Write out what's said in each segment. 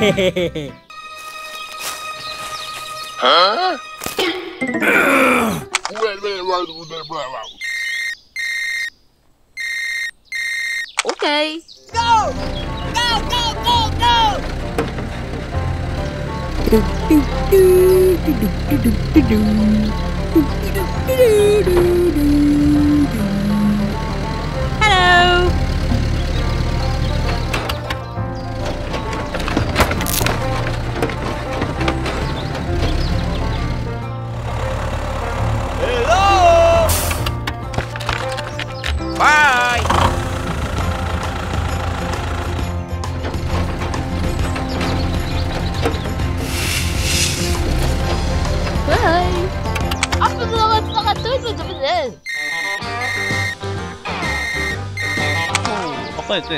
Hehehehe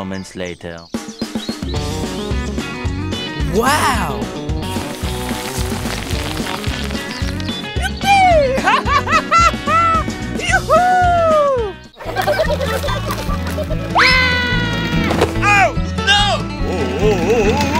moments later. Wow! Oh, oh! Oh, oh, oh, oh.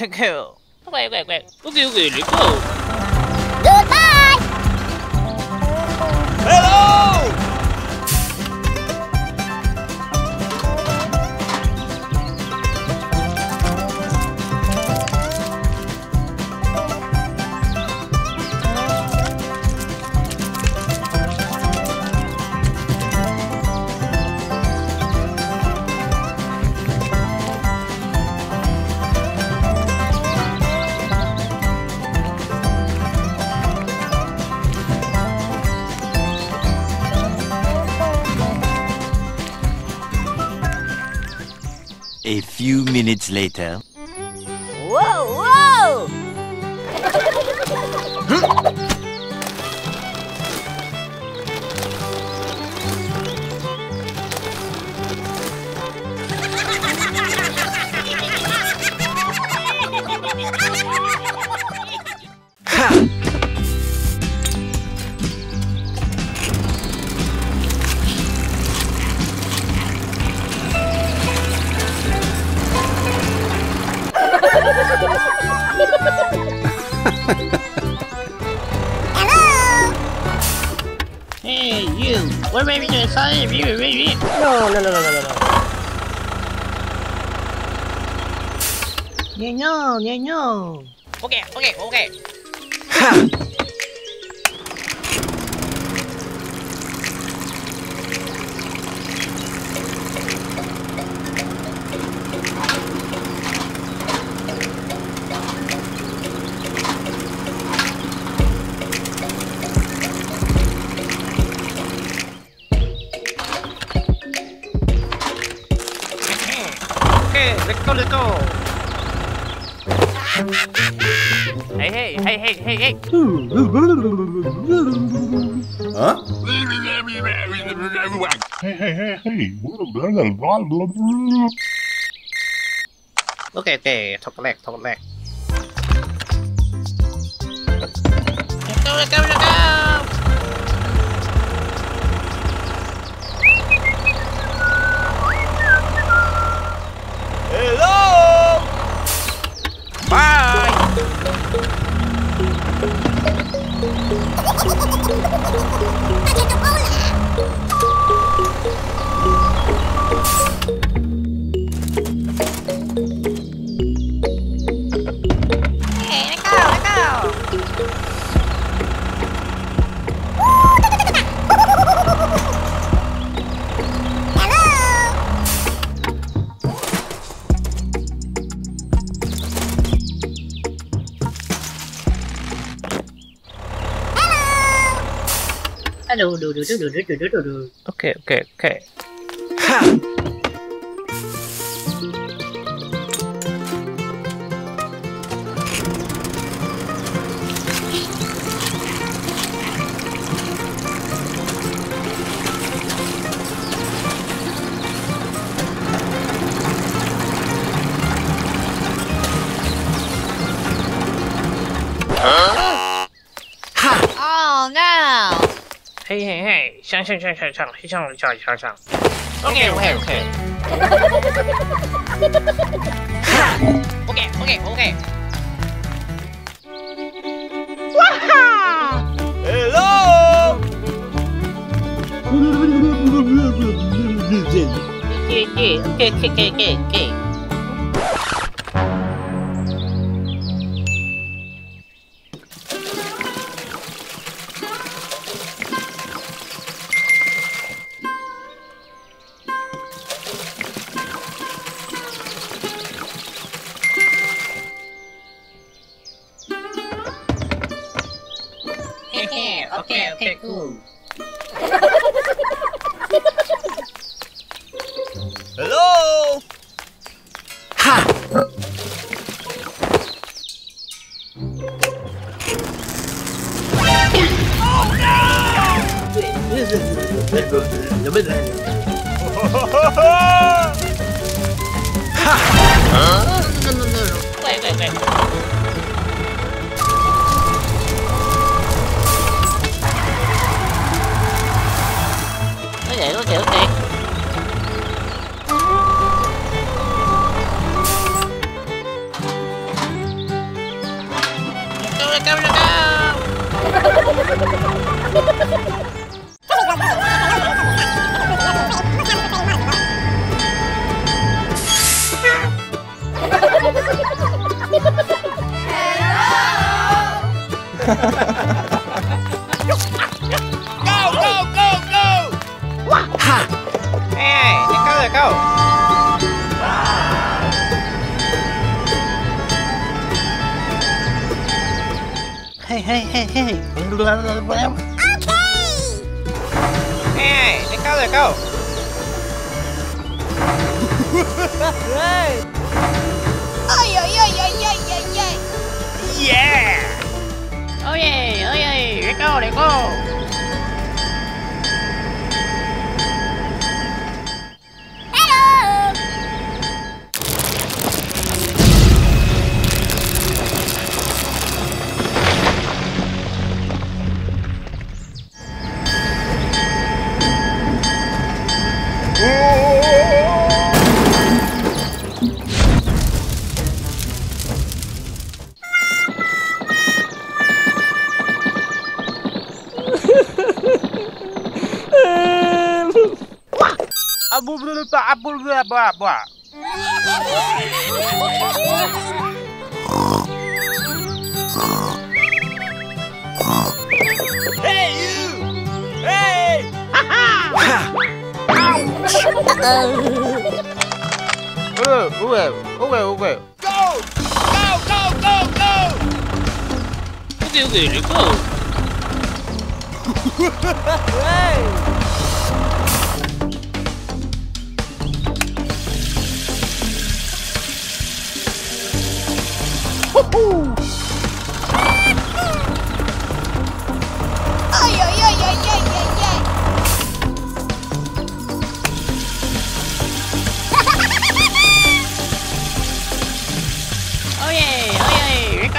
Thank you. Wait, wait, wait. Okay, okay, let's go. Later. โอเคโอเคช็อกโกแลตช็อกโกแลตเก้าเก้าเก้าเฮลโลบาย Okay, okay, okay. Hey, hey, hey. Sang, sang, sang, sang, sang, sang, sang, sang, sang. Okay, okay, okay. okay, okay, okay. Waha! Hello! Yeah, yeah, yeah. Okay, okay, okay, okay, okay.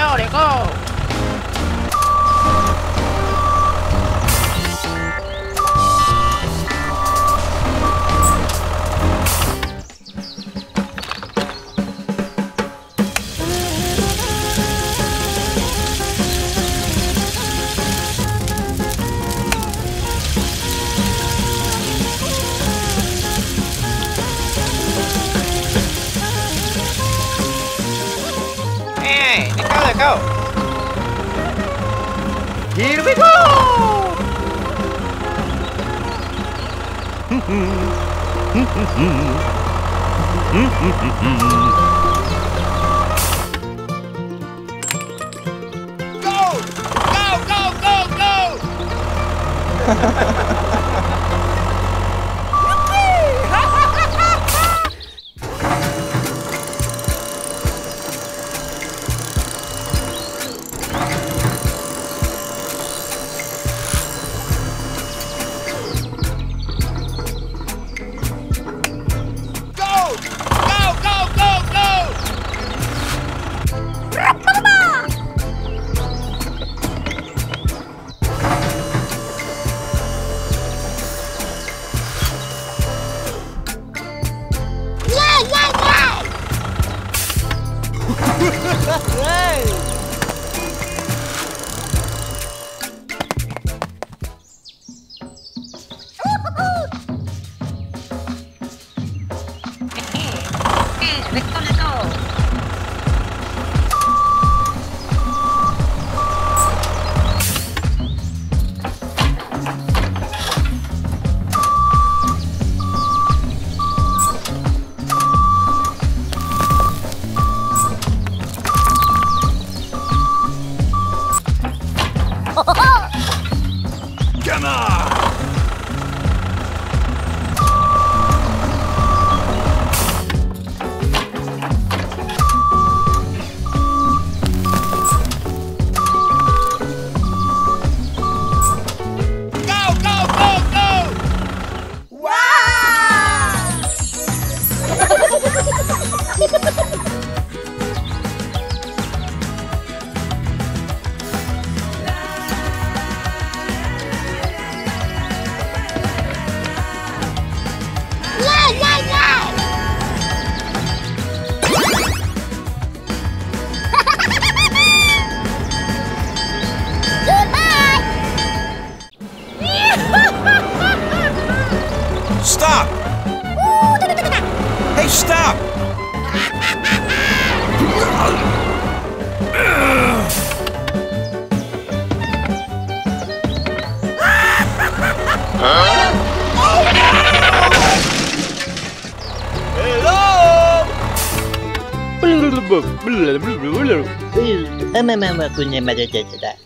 跳两个。memang aku punya mata tak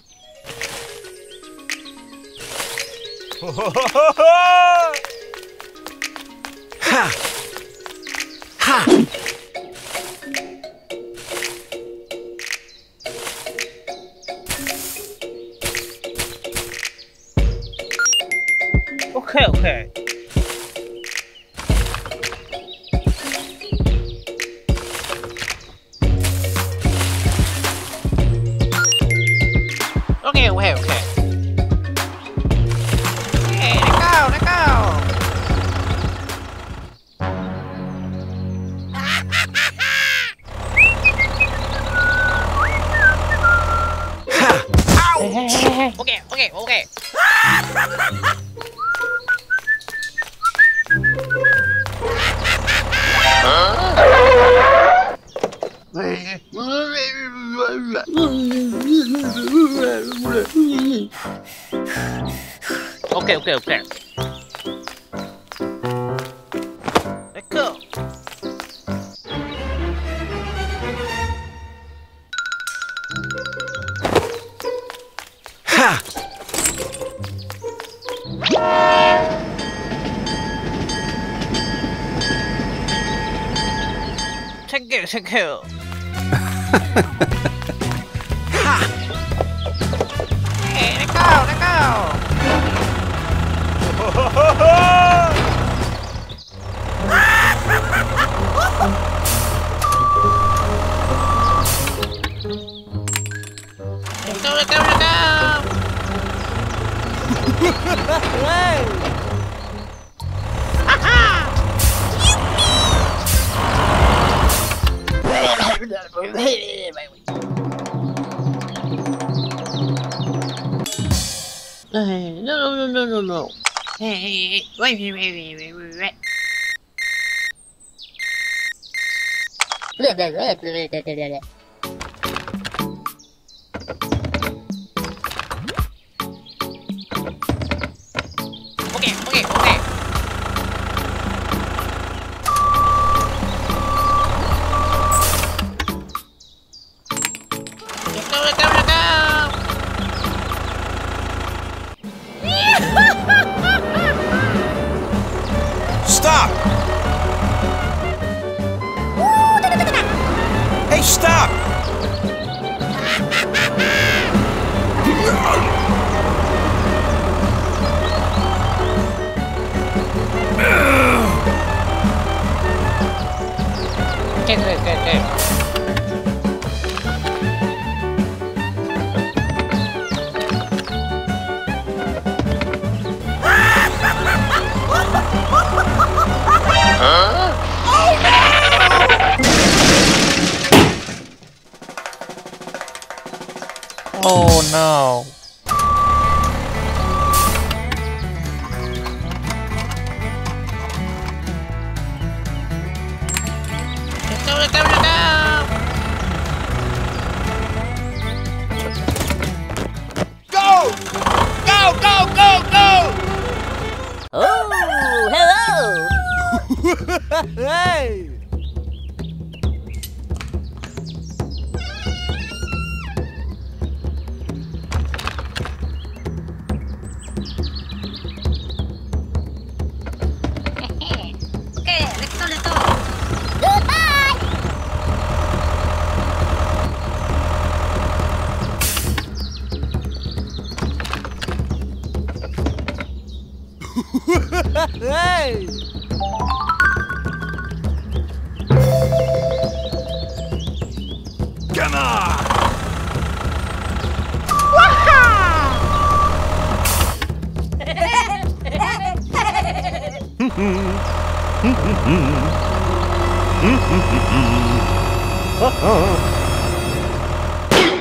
Okay, Okay. okay. okay, okay. Eh,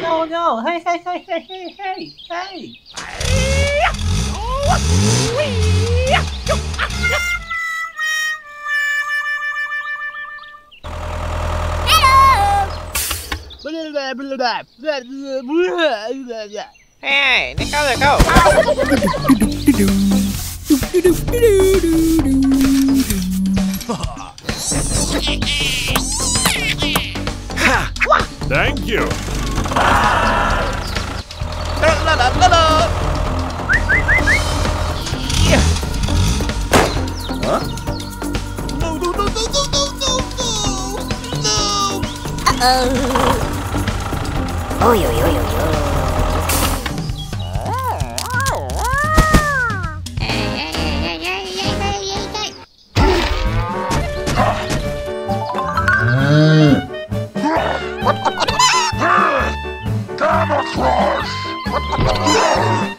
no, no! Hey, hey, hey, hey, hey, hey, hey! Hello! Hey, Nico, Nico! Thank you. Uh oh. Oi oi oi oi. Oh,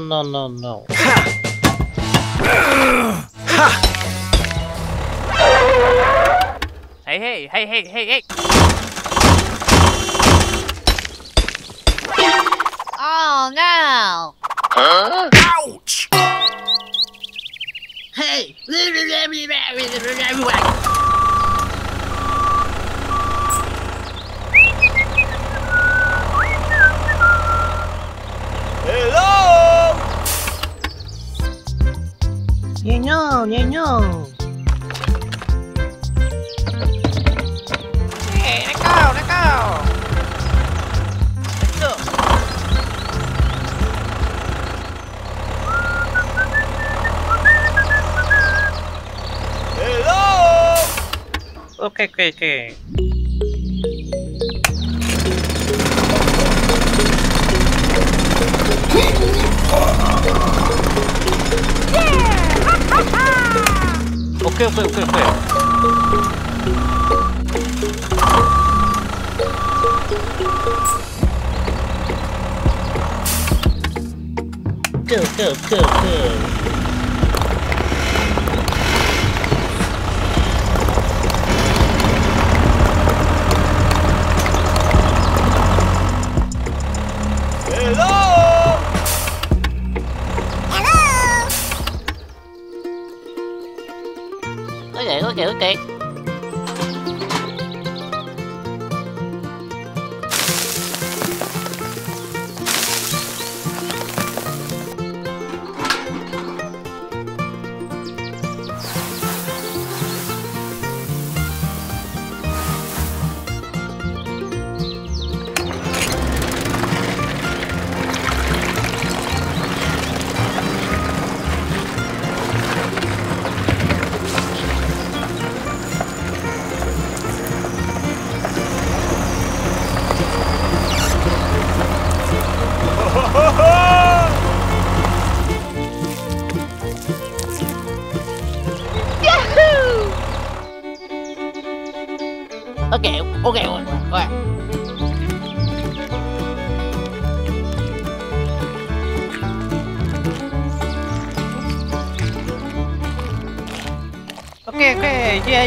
no, no, no,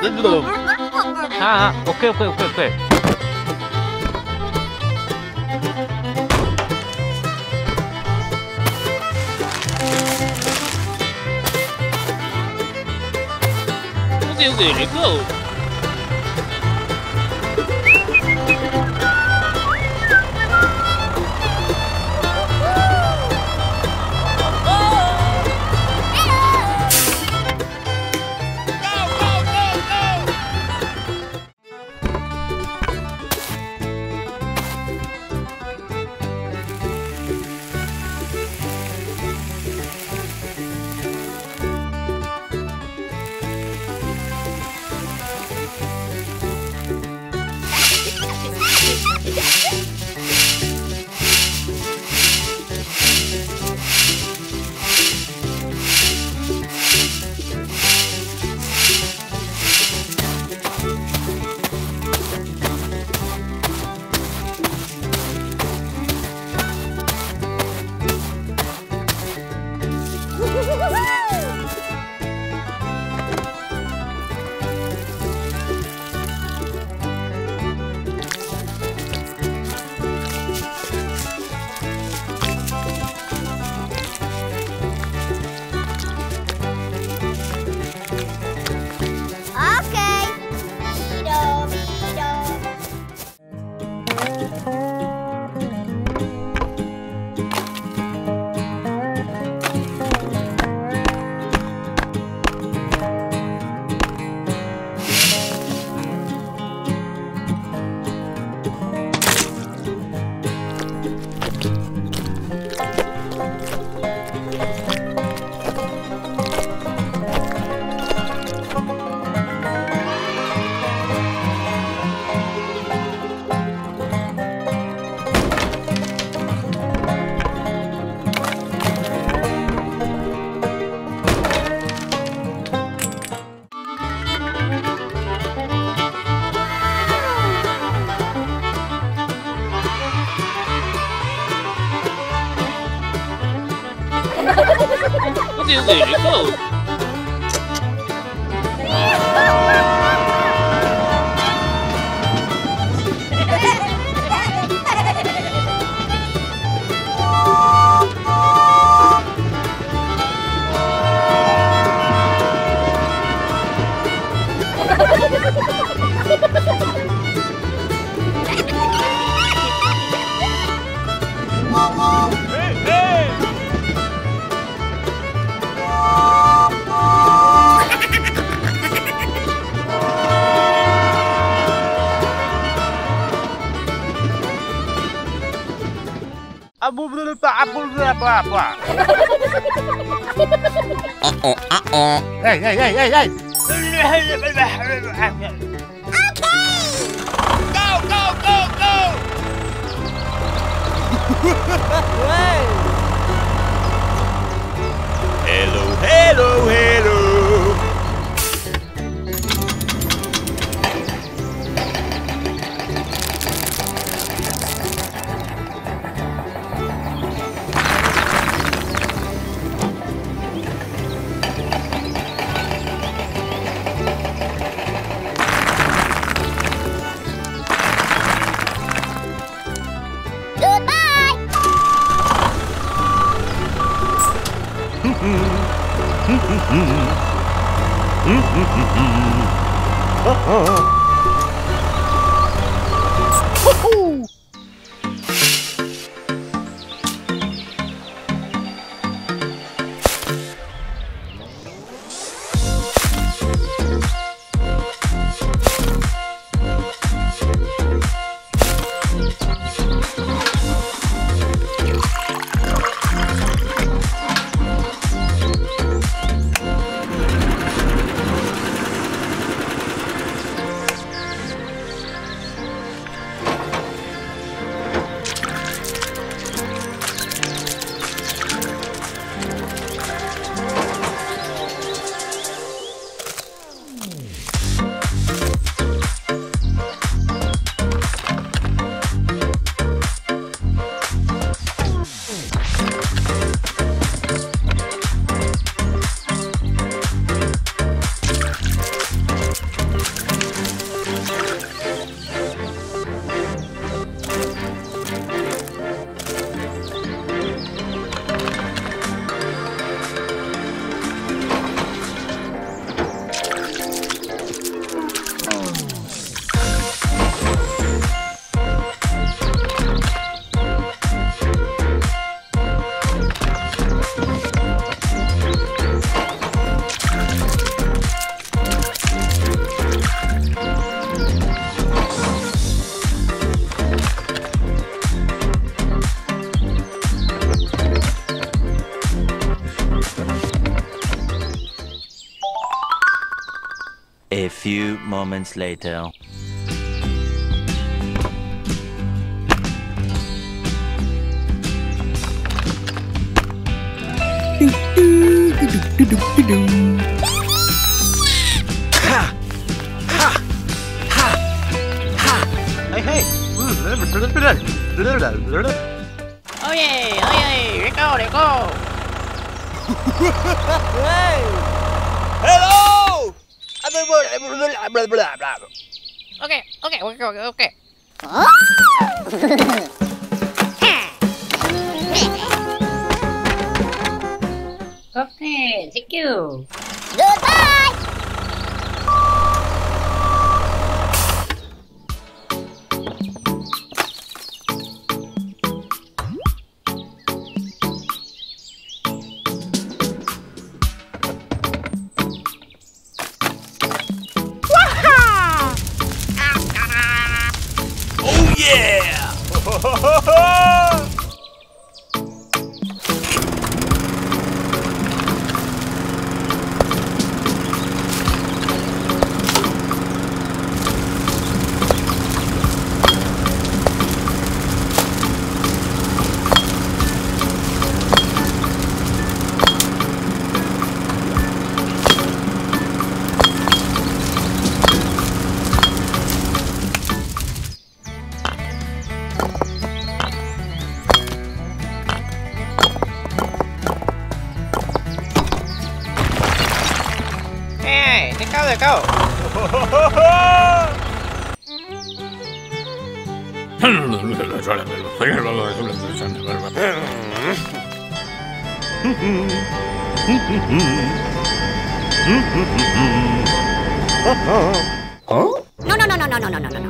啊，这个，啊，ok，会会会，我得有一个。There you go. Okay. Go, go, go, go. Hello, hello, hello. Mm-hmm. moments later. Hey! Oh, yay! Oh, yay! Here go, here go! hey! Okay, okay, okay, okay, okay. Thank you. No, no, no, no, no,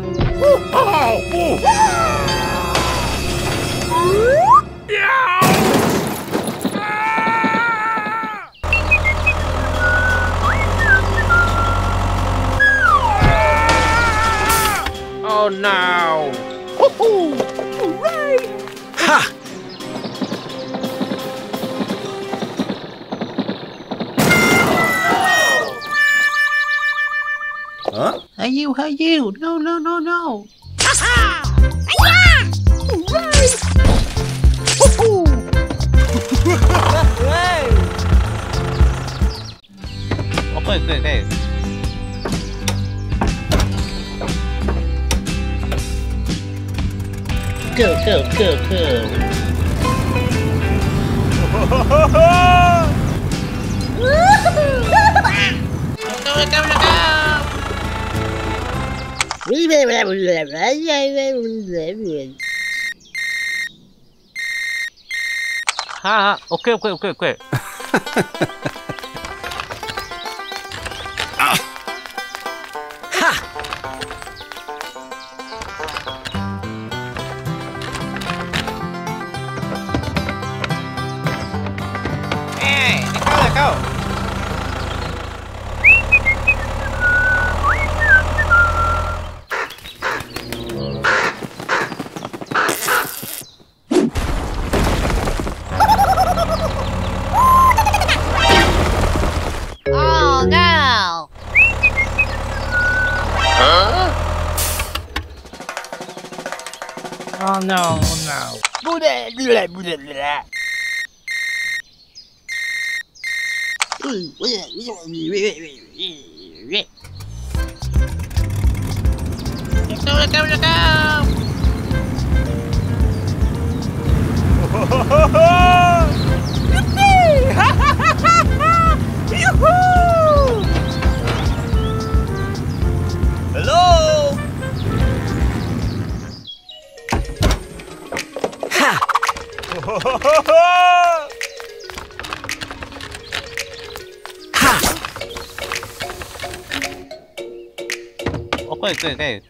killed 아, 오케 이, 오케 이, 오케 이, 오케 이. the name.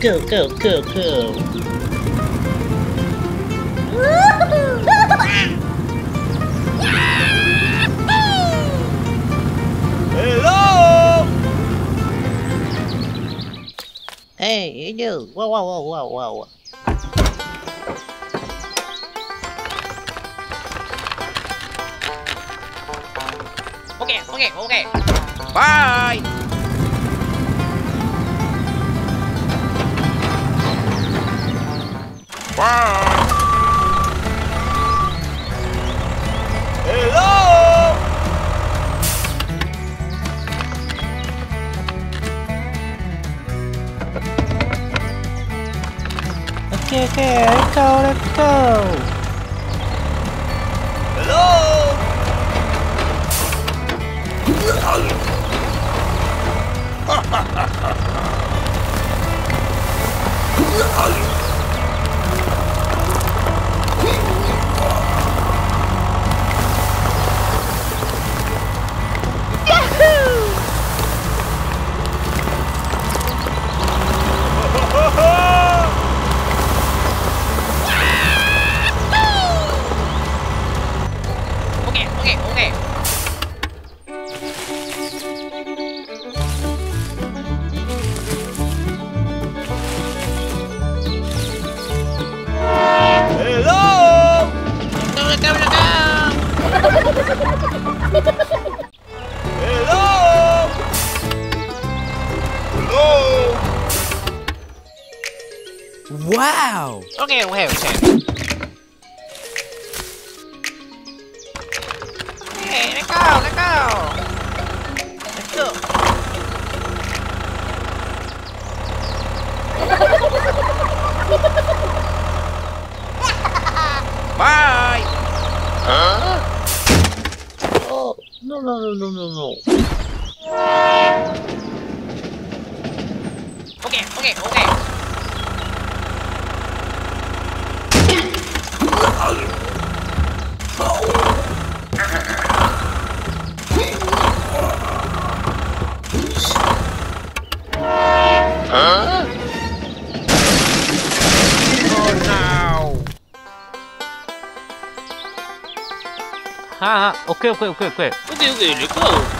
Go, go, go, go. Hello! Hey, you! Whoa, whoa, whoa, whoa, whoa. Bye! Bye! よくよくよくよく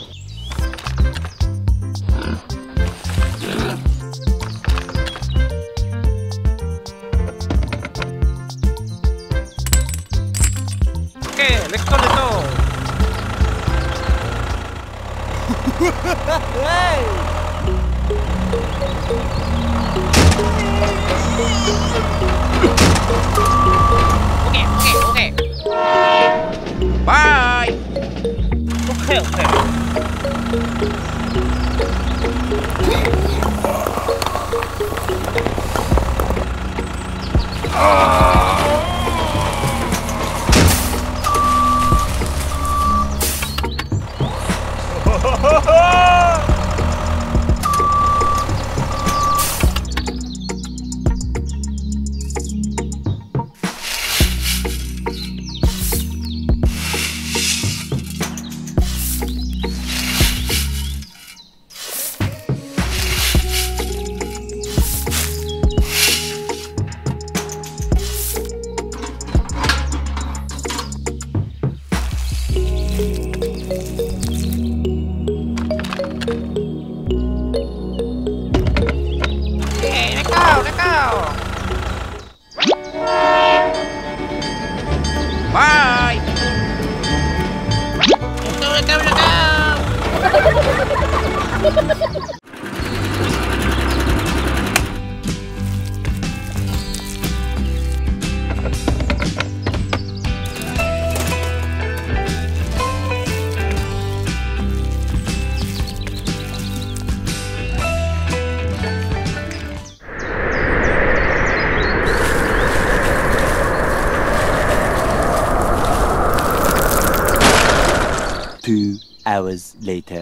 Hours later.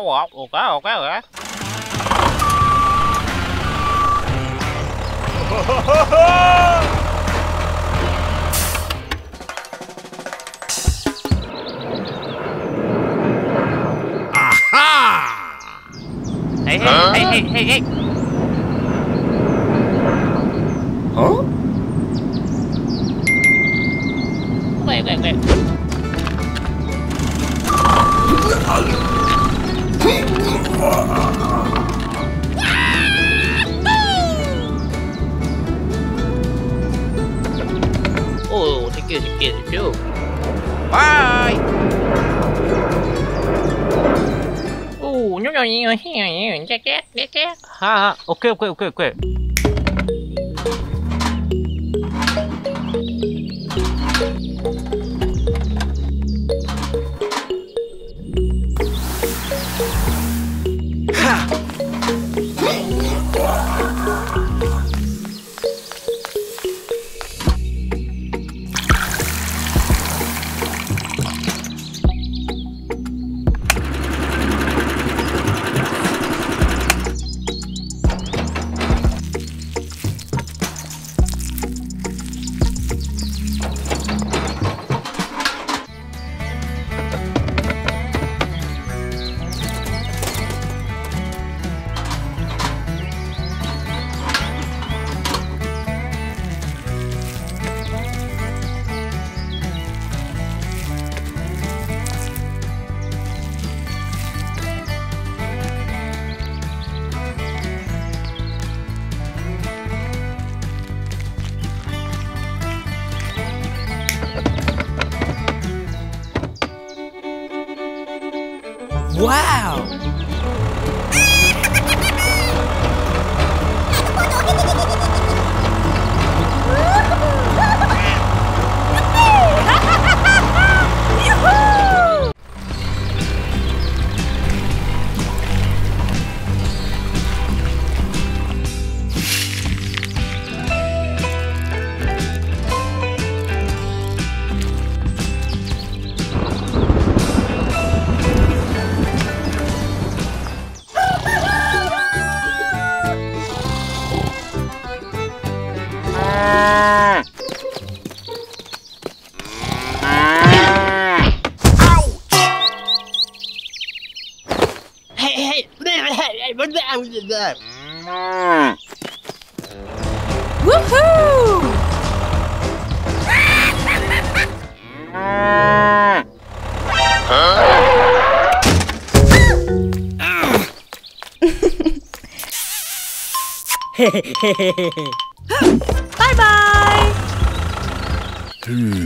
What, what, what, what? Okay, OK OK OK OK。Bye bye. Aha!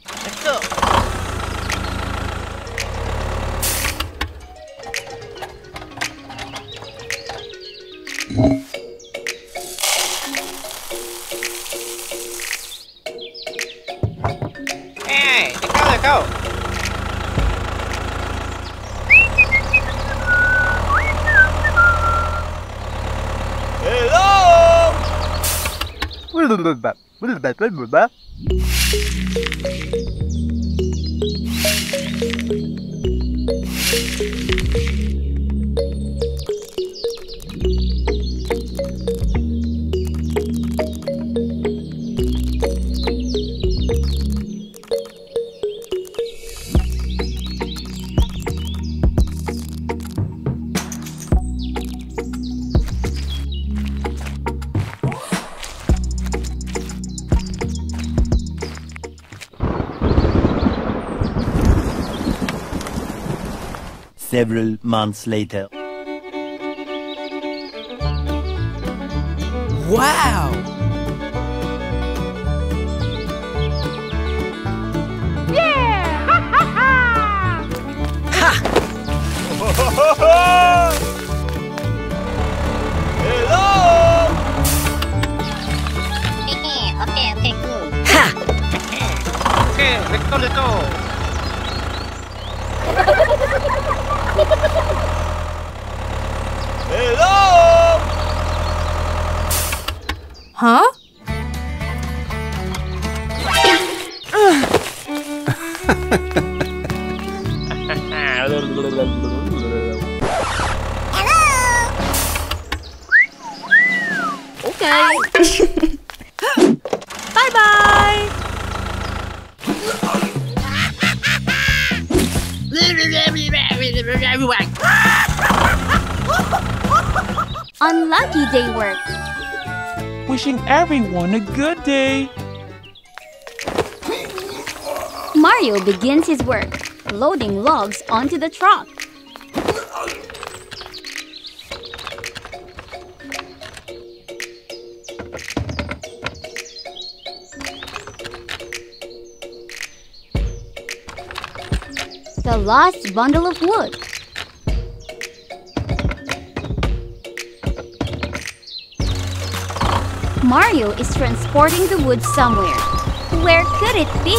Several months later. Wow. Hello! okay, okay, cool. Ha. Okay, let's go, let's go. Huh? Wishing everyone a good day. Mario begins his work, loading logs onto the truck. The last bundle of wood. Mario is transporting the wood somewhere. Where could it be?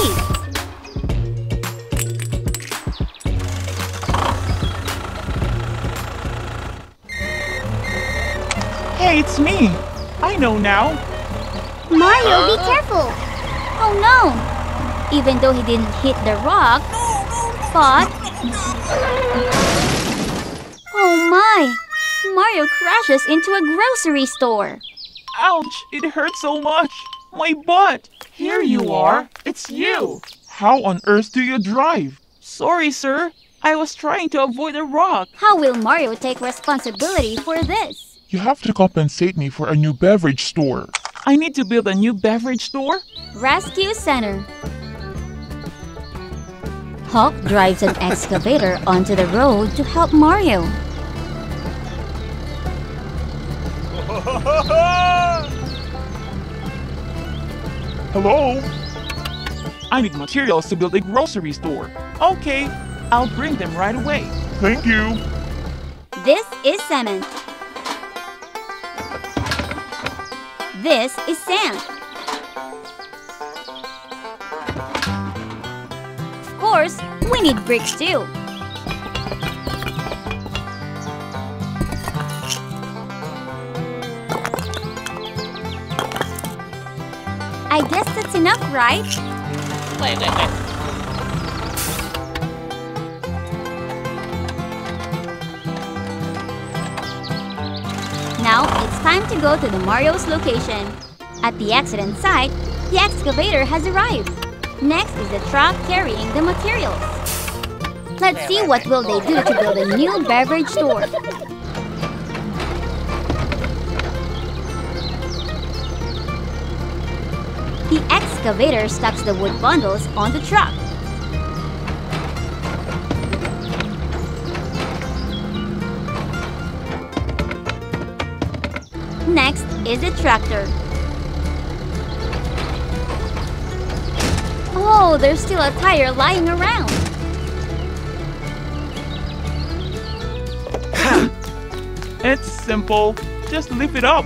Hey, it's me. I know now. Mario, be careful! Oh no! Even though he didn't hit the rock, but. Oh my! Mario crashes into a grocery store. Ouch, it hurts so much. My butt. Here you are. It's you. How on earth do you drive? Sorry, sir. I was trying to avoid a rock. How will Mario take responsibility for this? You have to compensate me for a new beverage store. I need to build a new beverage store. Rescue Center. Hawk drives an excavator onto the road to help Mario. Hello? I need materials to build a grocery store. Okay, I'll bring them right away. Thank you. This is cement. This is sand. Of course, we need bricks too. I guess that's enough, right? Wait, wait, wait. Now it's time to go to the Mario's location. At the accident site, the excavator has arrived. Next is the truck carrying the materials. Let's see what will they do to build a new beverage store. Excavator stacks the wood bundles on the truck. Next is the tractor. Oh, there's still a tire lying around. It's simple. Just lift it up.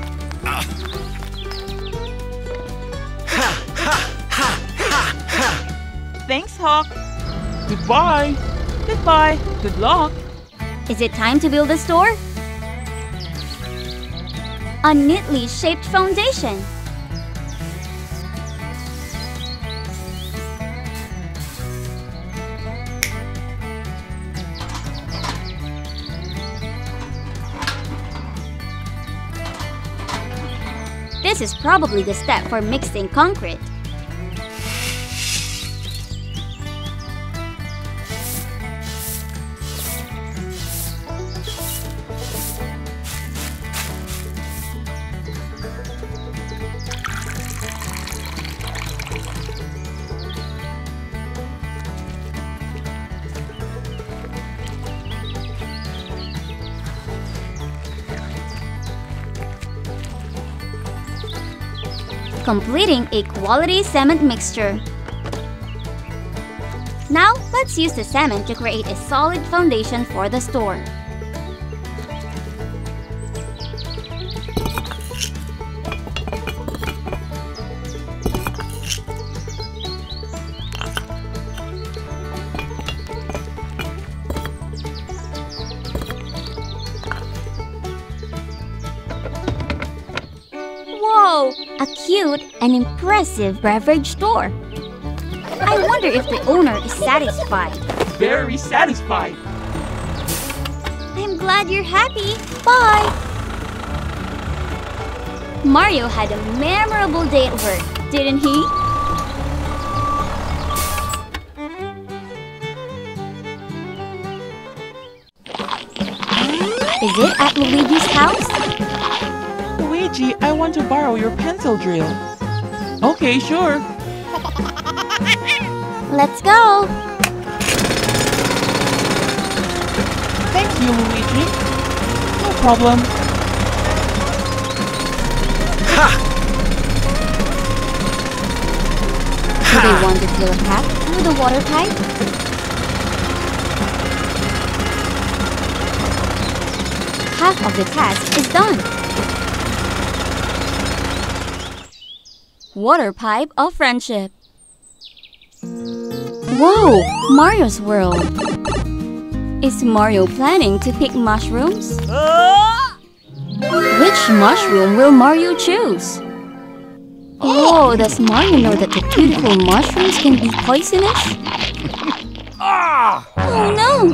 Hawk. Goodbye. Goodbye. Good luck. Is it time to build a store? A neatly shaped foundation. This is probably the step for mixing concrete. Completing a quality cement mixture. Now, let's use the cement to create a solid foundation for the store. Cute and impressive beverage store. I wonder if the owner is satisfied. Very satisfied. I'm glad you're happy. Bye! Mario had a memorable day at work, didn't he? Is it at Luigi's house? Luigi, I want to borrow your pencil drill. Okay, sure. Let's go! Thank you, Luigi. No problem. Ha! Do they want to fill a path through the water pipe? Half of the task is done. Water pipe of friendship. Whoa! Mario's world. Is Mario planning to pick mushrooms? Which mushroom will Mario choose? Oh, does Mario know that the beautiful mushrooms can be poisonous? Oh no!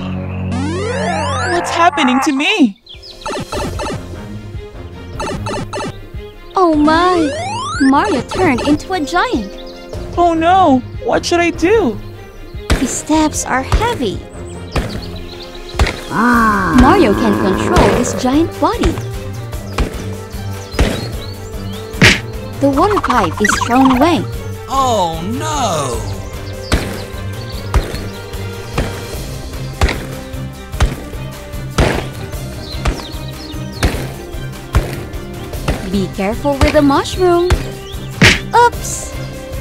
What's happening to me? Oh my! Mario turned into a giant. Oh no! What should I do? His steps are heavy. Mario can control his giant body. The water pipe is thrown away. Oh no! Be careful with the mushroom. Oops!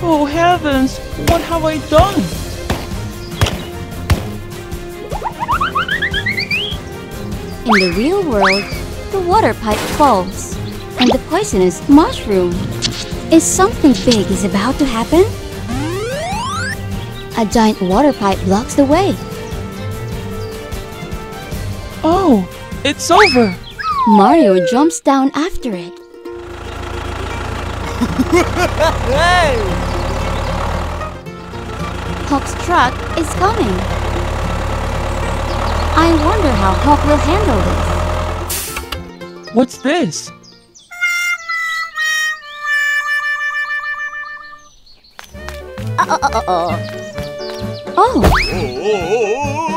Oh heavens! What have I done? In the real world, the water pipe falls, and the poisonous mushroom. Is something big is about to happen? A giant water pipe blocks the way. Oh, it's over. Mario jumps down after it. Hawk's truck is coming. I wonder how Hawk will handle this. What's this? Oh, oh, oh, oh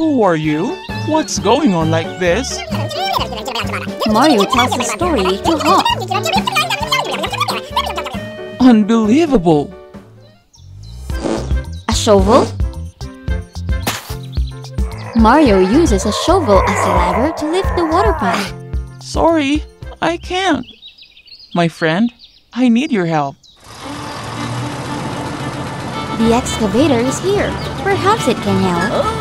Who are you? What's going on like this? Mario tells the story to Hawk. Unbelievable! A shovel? Mario uses a shovel as a ladder to lift the water pipe. Sorry, I can't. My friend, I need your help. The excavator is here. Perhaps it can help.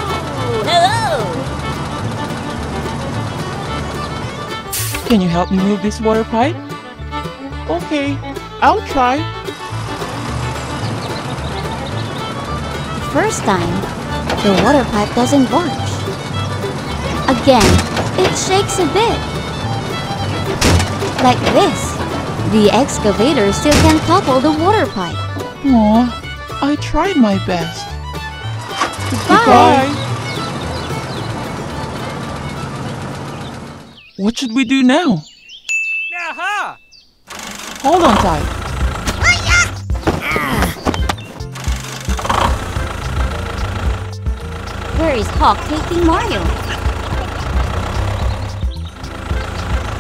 Can you help me move this water pipe? Okay, I'll try. The first time, the water pipe doesn't budge. Again, it shakes a bit. Like this. The excavator still can't topple the water pipe. Aw, I tried my best. Goodbye. What should we do now? Aha! Hold on tight. Where is Hawk taking Mario?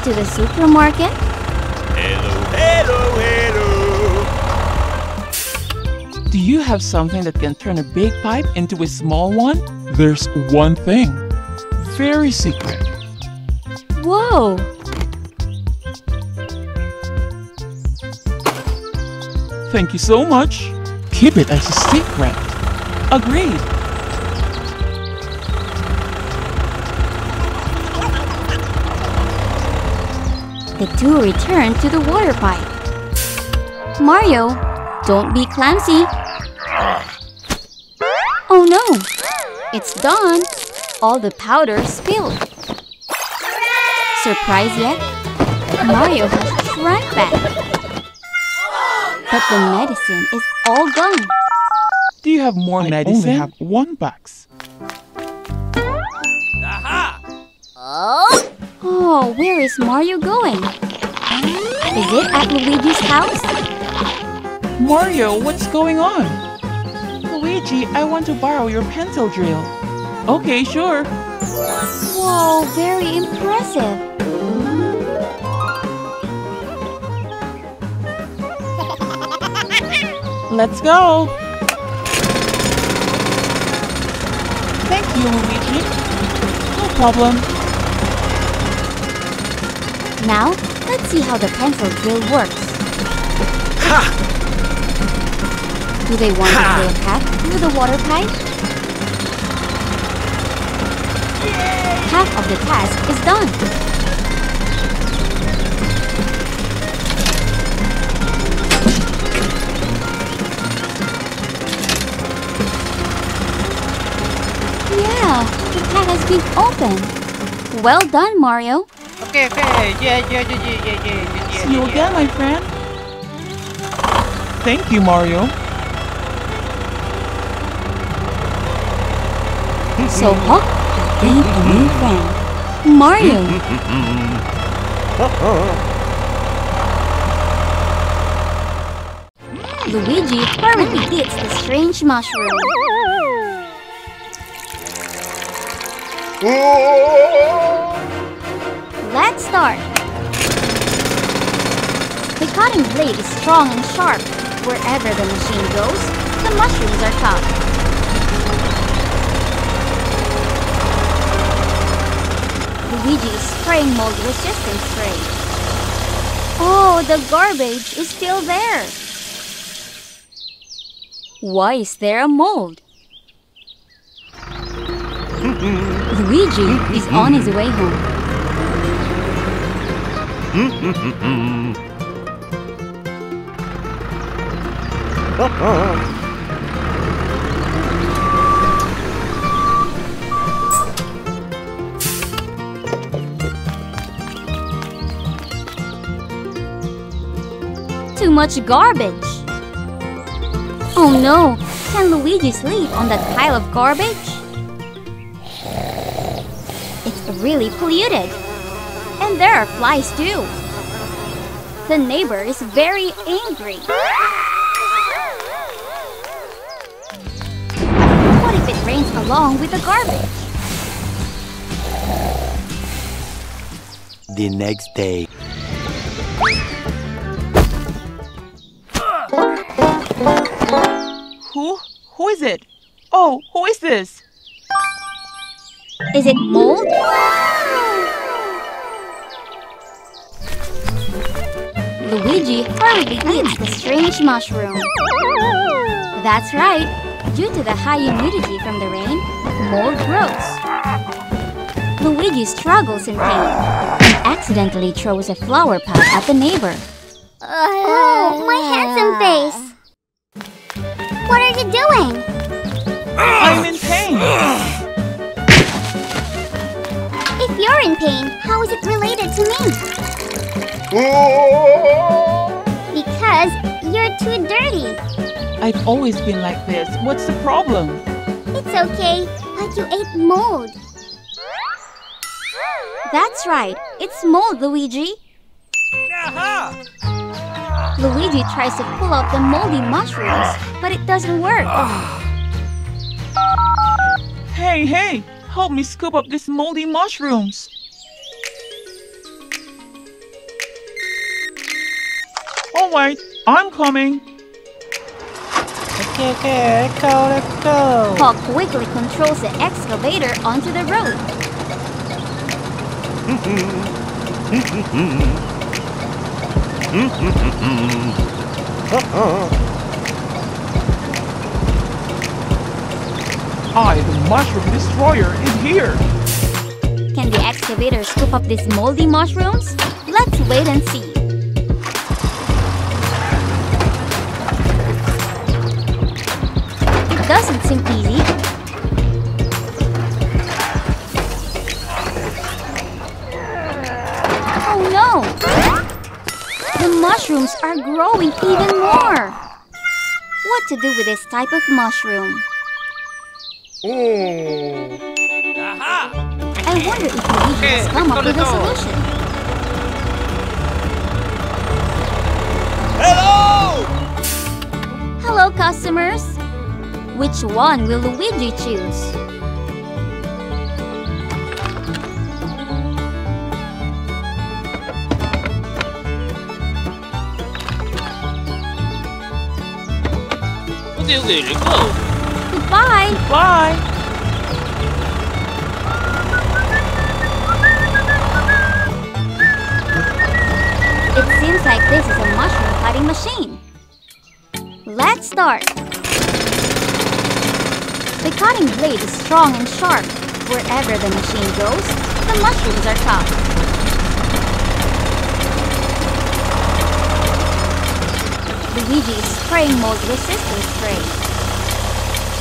To the supermarket? Hello, hello, hello. Do you have something that can turn a big pipe into a small one? There's one thing. Very secret. Whoa! Thank you so much. Keep it as a secret. Agreed. The two return to the water pipe. Mario, don't be clumsy. Oh no! It's done! all the powder spilled. Surprise yet? Mario has shrunk back. But the medicine is all gone. Do you have more I medicine? only have one box. Aha! Oh? oh, where is Mario going? Is it at Luigi's house? Mario, what's going on? Luigi, I want to borrow your pencil drill. Okay, sure. Whoa, very impressive. Let's go. Thank you, Luigi. No problem. Now, let's see how the pencil drill works. Ha! Do they want to play a path through the water pipe? Half of the task is done. Yeah, the path has been opened. Well done, Mario. Okay, okay. Yeah, yeah, yeah, yeah, yeah, yeah, yeah. See you again, my friend. Thank you, Mario. So Hawk gained a new friend, Mario. Luigi hurriedly eats the strange mushroom. Let's start. The cutting blade is strong and sharp. Wherever the machine goes, the mushrooms are cut. Luigi is spraying mold resistant spray. Oh, the garbage is still there. Why is there a mold? Luigi is on his way home. Too much garbage. Oh no, can Luigi sleep on that pile of garbage? It's really polluted. And there are flies too. The neighbor is very angry. What if it rains along with the garbage? The next day. Is it mold? Luigi hurriedly eats the strange mushroom. That's right. Due to the high humidity from the rain, mold grows. Luigi struggles in pain and accidentally throws a flower pot at the neighbor. Oh, my handsome face! What are you doing? I'm in pain. You're in pain, how is it related to me? Because you're too dirty. I've always been like this. What's the problem? It's okay, but you ate mold. That's right. It's mold, Luigi. Luigi tries to pull out the moldy mushrooms, but it doesn't work. Hey, hey! Help me scoop up these moldy mushrooms. Alright, I'm coming. Okay, okay. Let's go, let's go. Hawk quickly controls the excavator onto the road. I, the mushroom destroyer, is here! Can the excavator scoop up these moldy mushrooms? Let's wait and see. It doesn't seem easy. Oh no! The mushrooms are growing even more! What to do with this type of mushroom? I wonder if Luigi has come up with a solution. Hello! Hello, customers. Which one will Luigi choose? Okay, let's go. Goodbye. Bye. Bye. It seems like this is a mushroom cutting machine. Let's start. The cutting blade is strong and sharp. Wherever the machine goes, the mushrooms are cut. Luigi is spraying mold resistant spray.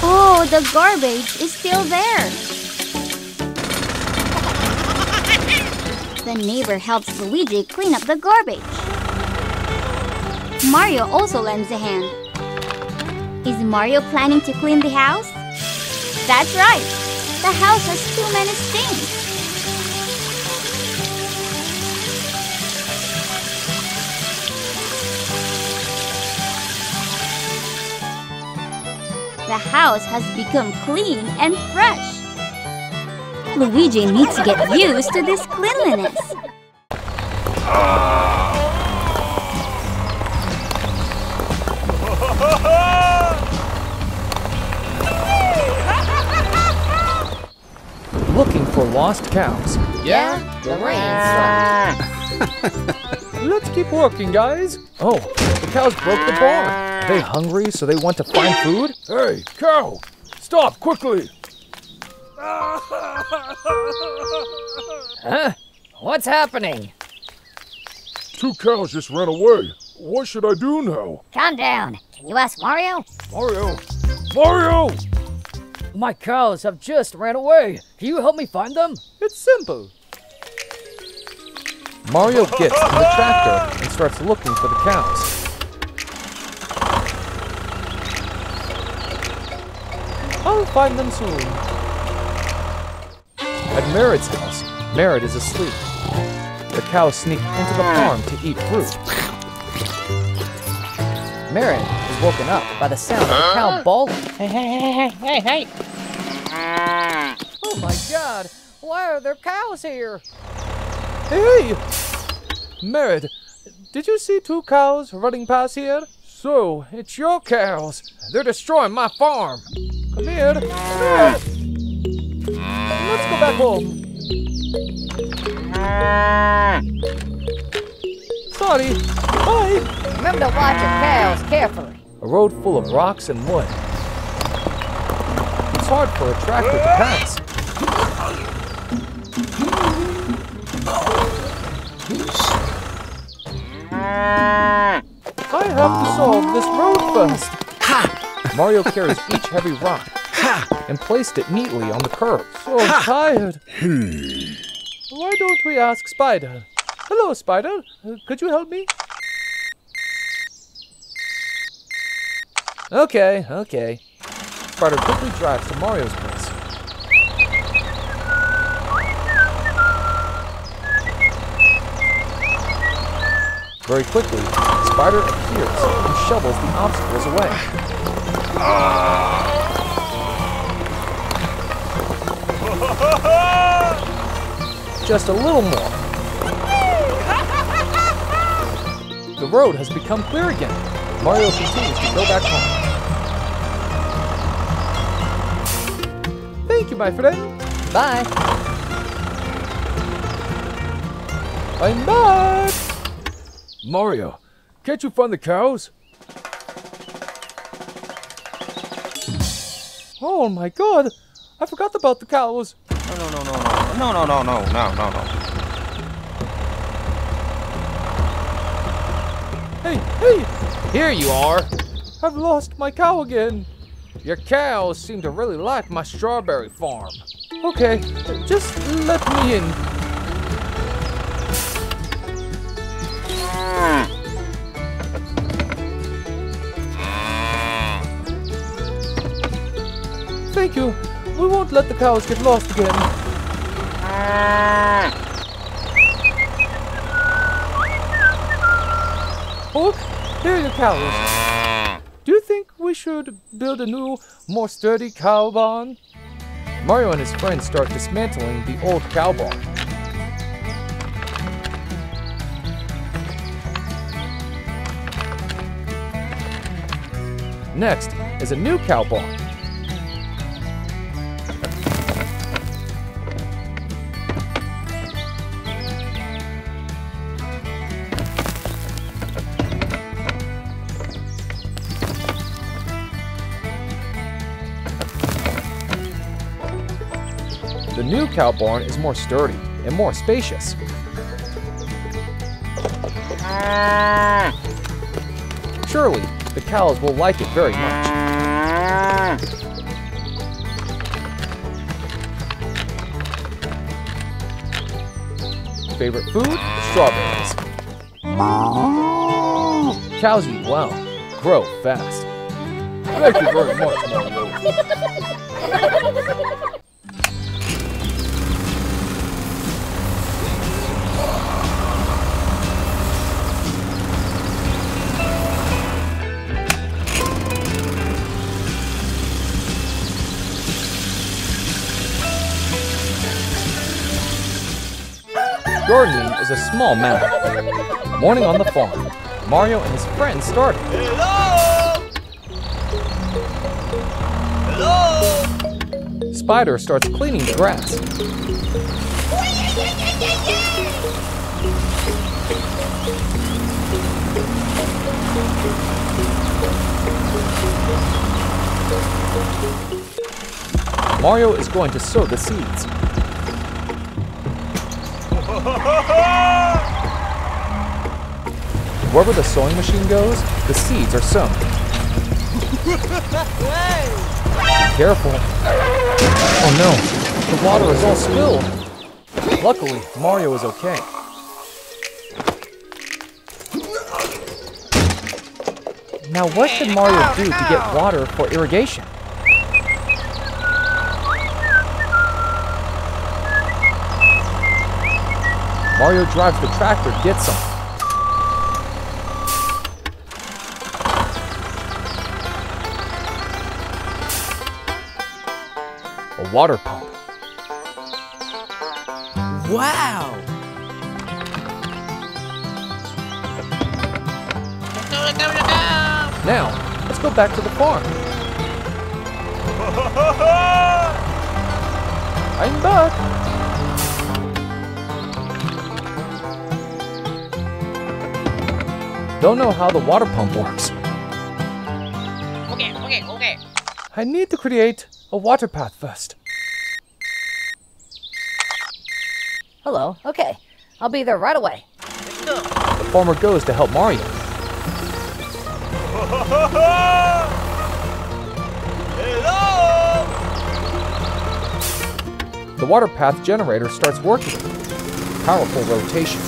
Oh, the garbage is still there. The neighbor helps Luigi clean up the garbage. Mario also lends a hand. Is Mario planning to clean the house? That's right. The house has too many stains. The house has become clean and fresh. Luigi needs to get used to this cleanliness. Looking for lost cows. Yeah, the Let's keep working, guys. Oh, the cows broke the barn. They hungry, so they want to find food? Hey, cow! Stop quickly! Huh? What's happening? Two cows just ran away. What should I do now? Calm down. Can you ask Mario? Mario! Mario! My cows have just ran away. Can you help me find them? It's simple. Mario gets in the tractor and starts looking for the cows. I'll find them soon. At Merritt's house, Merritt is asleep. The cow sneak into the farm to eat fruit. Merritt is woken up by the sound of a cow bawling. Hey, hey, hey, hey, hey, hey! Oh my god! Why are there cows here? Hey! Merritt, did you see two cows running past here? So, it's your cows. They're destroying my farm. Come here. Merritt. Let's go back home. Sorry. Bye. Remember to watch your cows carefully. A road full of rocks and mud. It's hard for a tractor to pass. I have to solve this road first. Mario carries each heavy rock and placed it neatly on the curb. So tired. Why don't we ask Spider? Hello, Spider. Uh, could you help me? Okay, okay. Spider quickly drives to Mario's place. Very quickly, Spider appears and shovels the obstacles away. Ah! Just a little more. The road has become clear again. Mario continues to go back home. Thank you, my friend. Bye. I'm back. Mario, can't you find the cows? Oh my god, I forgot about the cows. No, no, no, no, no, no, no, no, no, no, no. Hey, hey, here you are. I've lost my cow again. Your cows seem to really like my strawberry farm. Okay, just let me in. We won't let the cows get lost again. Oh, Hulk, here are your cows. Do you think we should build a new, more sturdy cow barn? Mario and his friends start dismantling the old cow barn. Next is a new cow barn. New cow barn is more sturdy and more spacious. Surely, the cows will like it very much. Favorite food? Strawberries. Cows eat well, grow fast. Thank you very much. Gardening is a small matter. Morning on the farm, Mario and his friends started. Hello! Hello! Spider starts cleaning the grass. Mario is going to sow the seeds. Wherever the sowing machine goes, the seeds are sown. Be careful. Oh no, the water is all spilled. Luckily, Mario is okay. Now what should Mario do to get water for irrigation? Mario drives the tractor gets get some. A water pump. Wow! Now, let's go back to the farm. I'm back. Don't know how the water pump works. Okay, okay, okay. I need to create a water path first. Hello, okay. I'll be there right away. The farmer goes to help Mario. The water path generator starts working. Powerful rotation.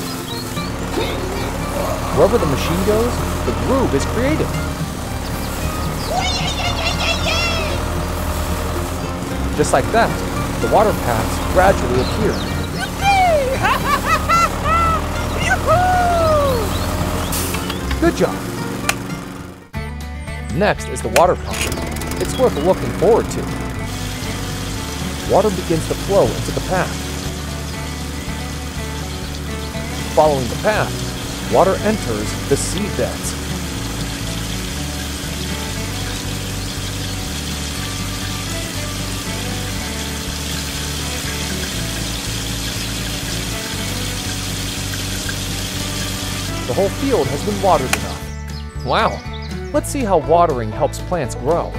Wherever the machine goes, the groove is created. Just like that, the water paths gradually appear. Good job. Next is the water pump. It's worth looking forward to. Water begins to flow into the path. Following the path, water enters the seed beds. The whole field has been watered enough. Wow, let's see how watering helps plants grow.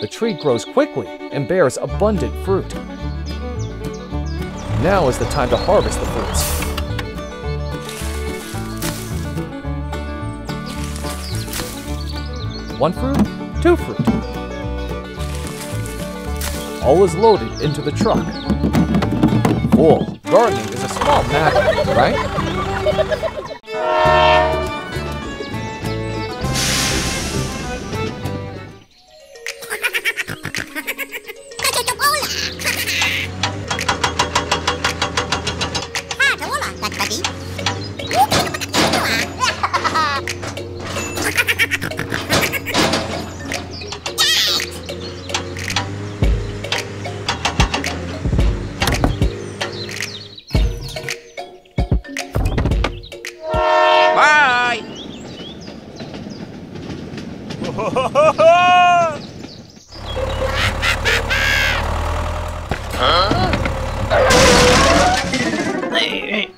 The tree grows quickly and bears abundant fruit. Now is the time to harvest the fruits. One fruit, two fruit. All is loaded into the truck. Full. Gardening is a small matter, right?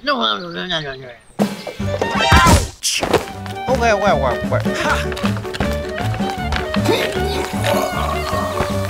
No, no, no, no, no, no. Okay, okay, okay, okay. Oh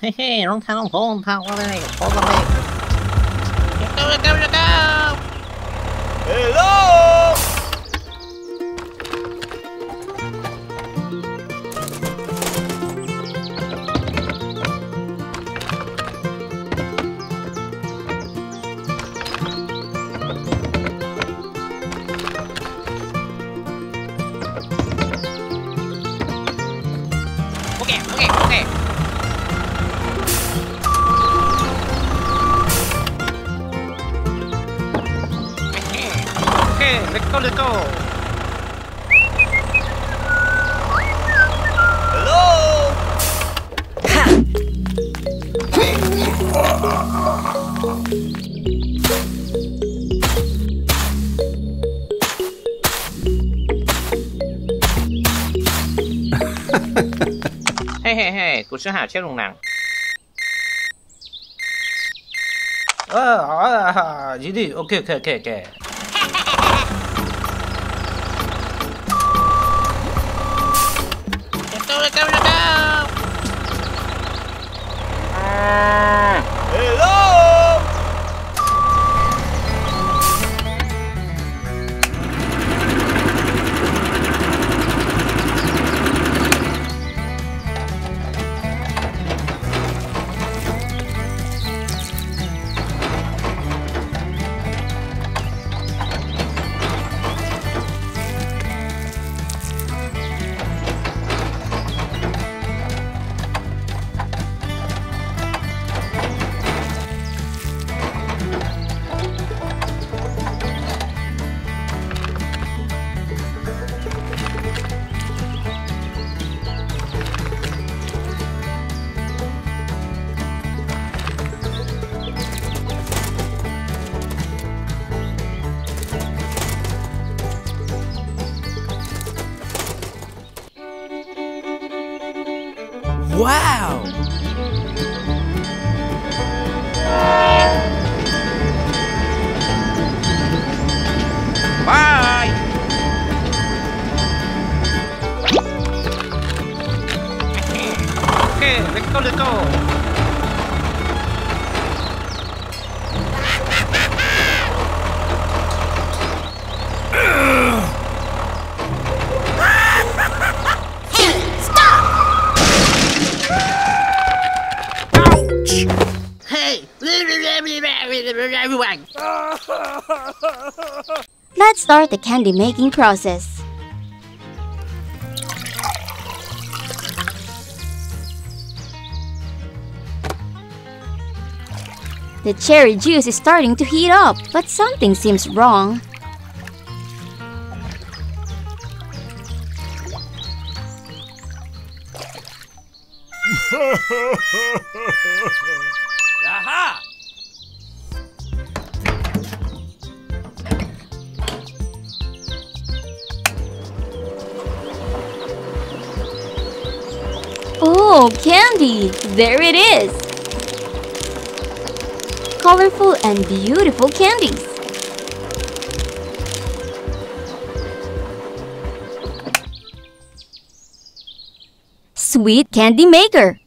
嘿嘿，龙抬龙凤，他我的那个脖子妹。是海切龙南。啊啊，一定 OK OK OK OK。Start the candy making process. The cherry juice is starting to heat up, but something seems wrong. Aha! Oh, candy! There it is! Colorful and beautiful candies. Sweet Candy Maker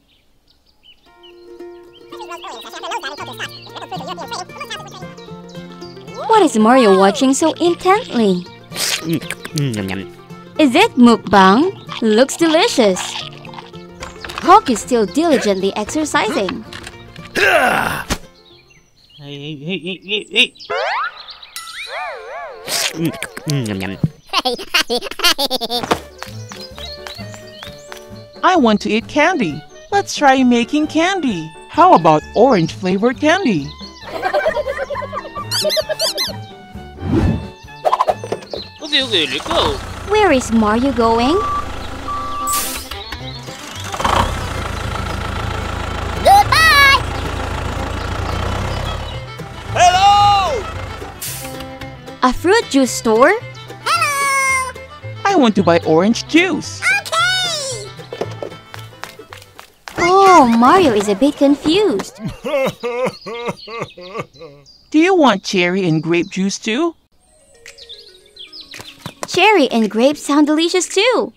What is Mario watching so intently? Mm, mm, is it mukbang? Looks delicious. Hawk is still diligently exercising. Hey, hey, hey, hey, hey, I want to eat candy. Let's try making candy. How about orange flavored candy? Okay, okay, let's go. Where is Mario going? A fruit juice store? Hello! I want to buy orange juice. Okay! Oh, Mario is a bit confused. Do you want cherry and grape juice too? Cherry and grape sound delicious too.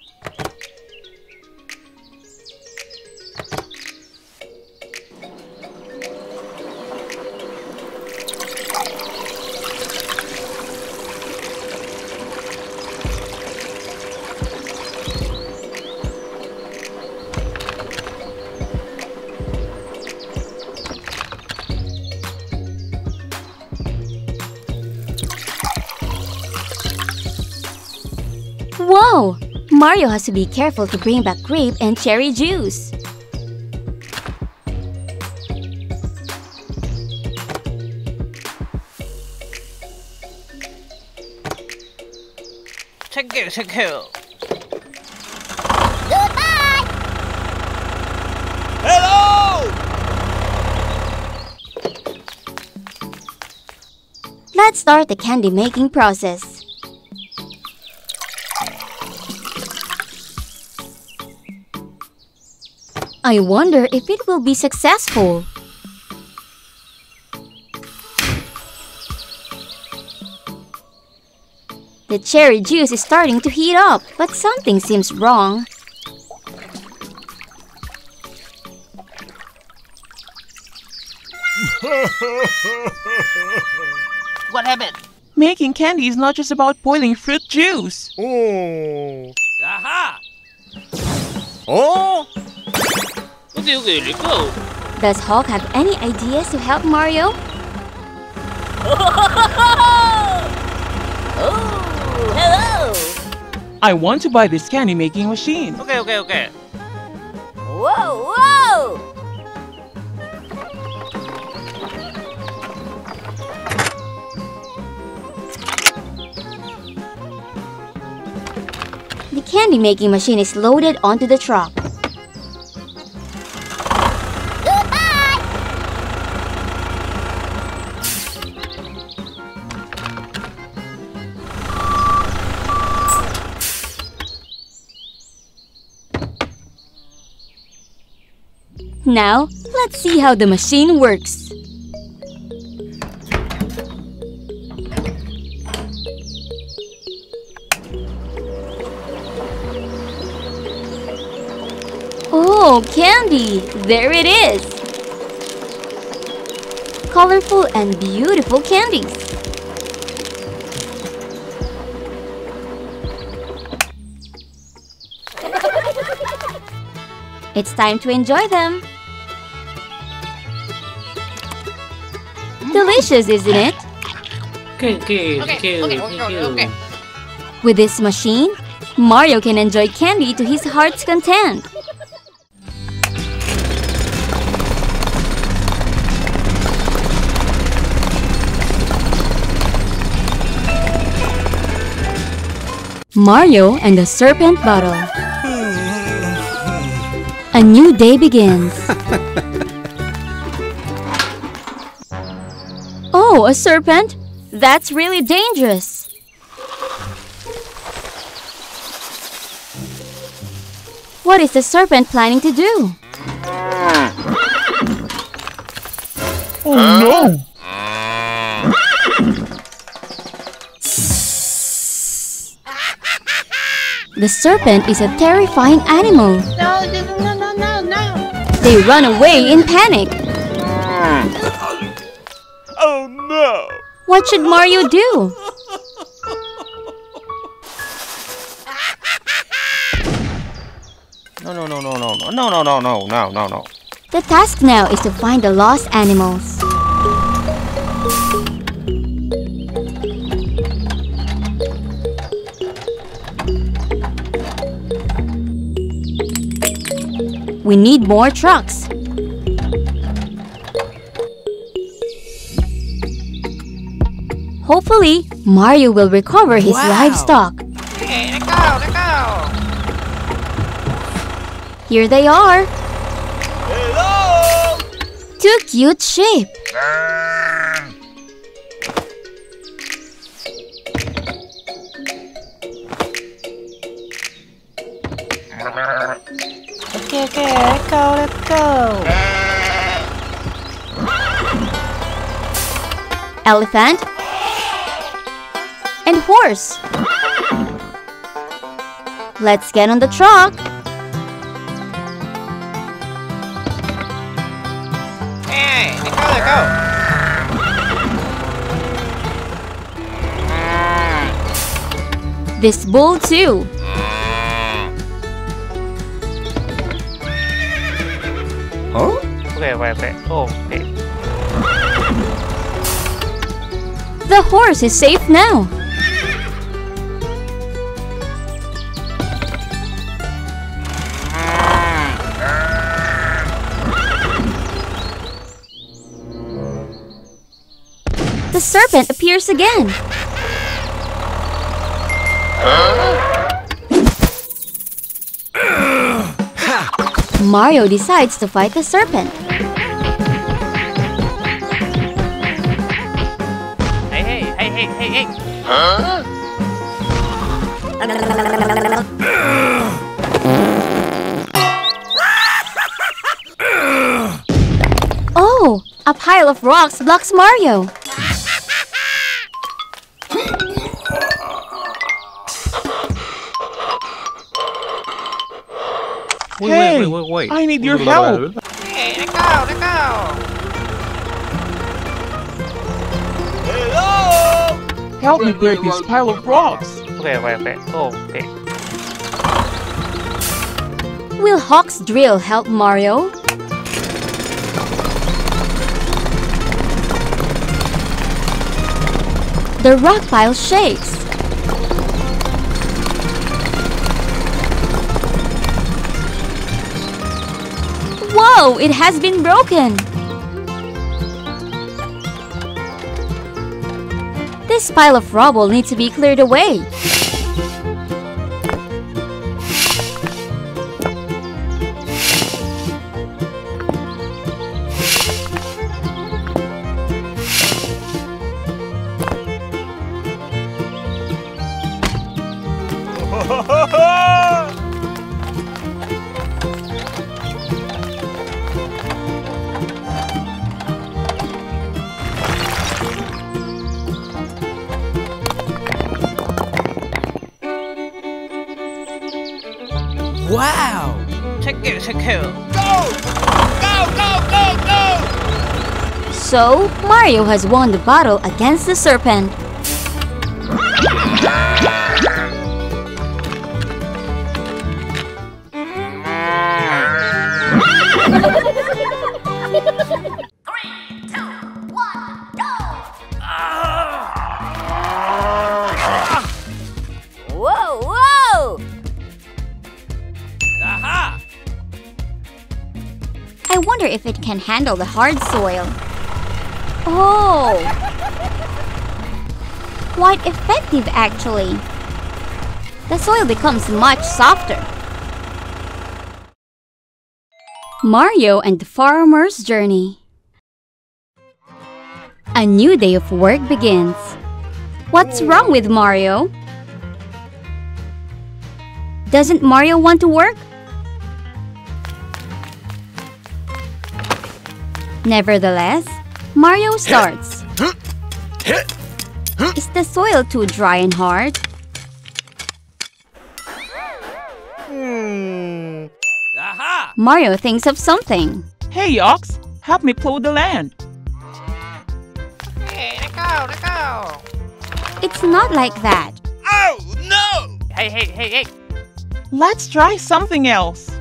Mario has to be careful to bring back grape and cherry juice. Thank you, thank you. Goodbye! Hello! Let's start the candy making process. I wonder if it will be successful. The cherry juice is starting to heat up, but something seems wrong. What happened? Making candy is not just about boiling fruit juice. Oh. Aha! Oh! Does Hawk have any ideas to help Mario? Oh, hello! I want to buy this candy making machine. Okay, okay, okay. Whoa, whoa! The candy making machine is loaded onto the truck. Now, let's see how the machine works. Oh, candy! There it is! Colorful and beautiful candies. It's time to enjoy them. Delicious, isn't it? Good, good, Okay, good, okay, okay, okay, okay. With this machine, Mario can enjoy candy to his heart's content. Mario and the Serpent Bottle. A new day begins. oh, a serpent? That's really dangerous. What is the serpent planning to do? Oh no! The serpent is a terrifying animal. No, no, no, no, They run away in panic. Oh! What should Mario do? No, no, no, no, no, no, no, no, no, no, no, no, no. The task now is to find the lost animals. We need more trucks. Hopefully, Mario will recover his Wow. livestock. Hey, let go, let go. Here they are. Hello! Two cute sheep. Okay, okay, let's go, let's go. elephant, and horse. Let's get on the truck. Hey, let go, let go. This bull too. Huh? Okay, okay, okay. Oh, okay. The horse is safe now. Serpent appears again. Mario decides to fight the serpent. Hey, hey, hey, hey, hey, hey. Oh, a pile of rocks blocks Mario. Wait, hey, wait, wait, wait, wait. I need your help. Hey, let go, let go. Hello! Help me break this pile of rocks. Okay, okay, okay. Oh, okay. Will Hawk's drill help Mario? The rock pile shakes. It has been broken. This pile of rubble needs to be cleared away. So, Mario has won the battle against the serpent. Whoa, whoa! Aha! I wonder if it can handle the hard soil. Oh! Quite effective, actually. The soil becomes much softer. Mario and the Farmer's Journey. A new day of work begins. What's wrong with Mario? Doesn't Mario want to work? Nevertheless, Mario starts. Is the soil too dry and hard? Hmm. Mario thinks of something. Hey, Ox, help me plow the land. Hey, let go, let go. It's not like that. Oh, no! Hey, hey, hey, hey. Let's try something else.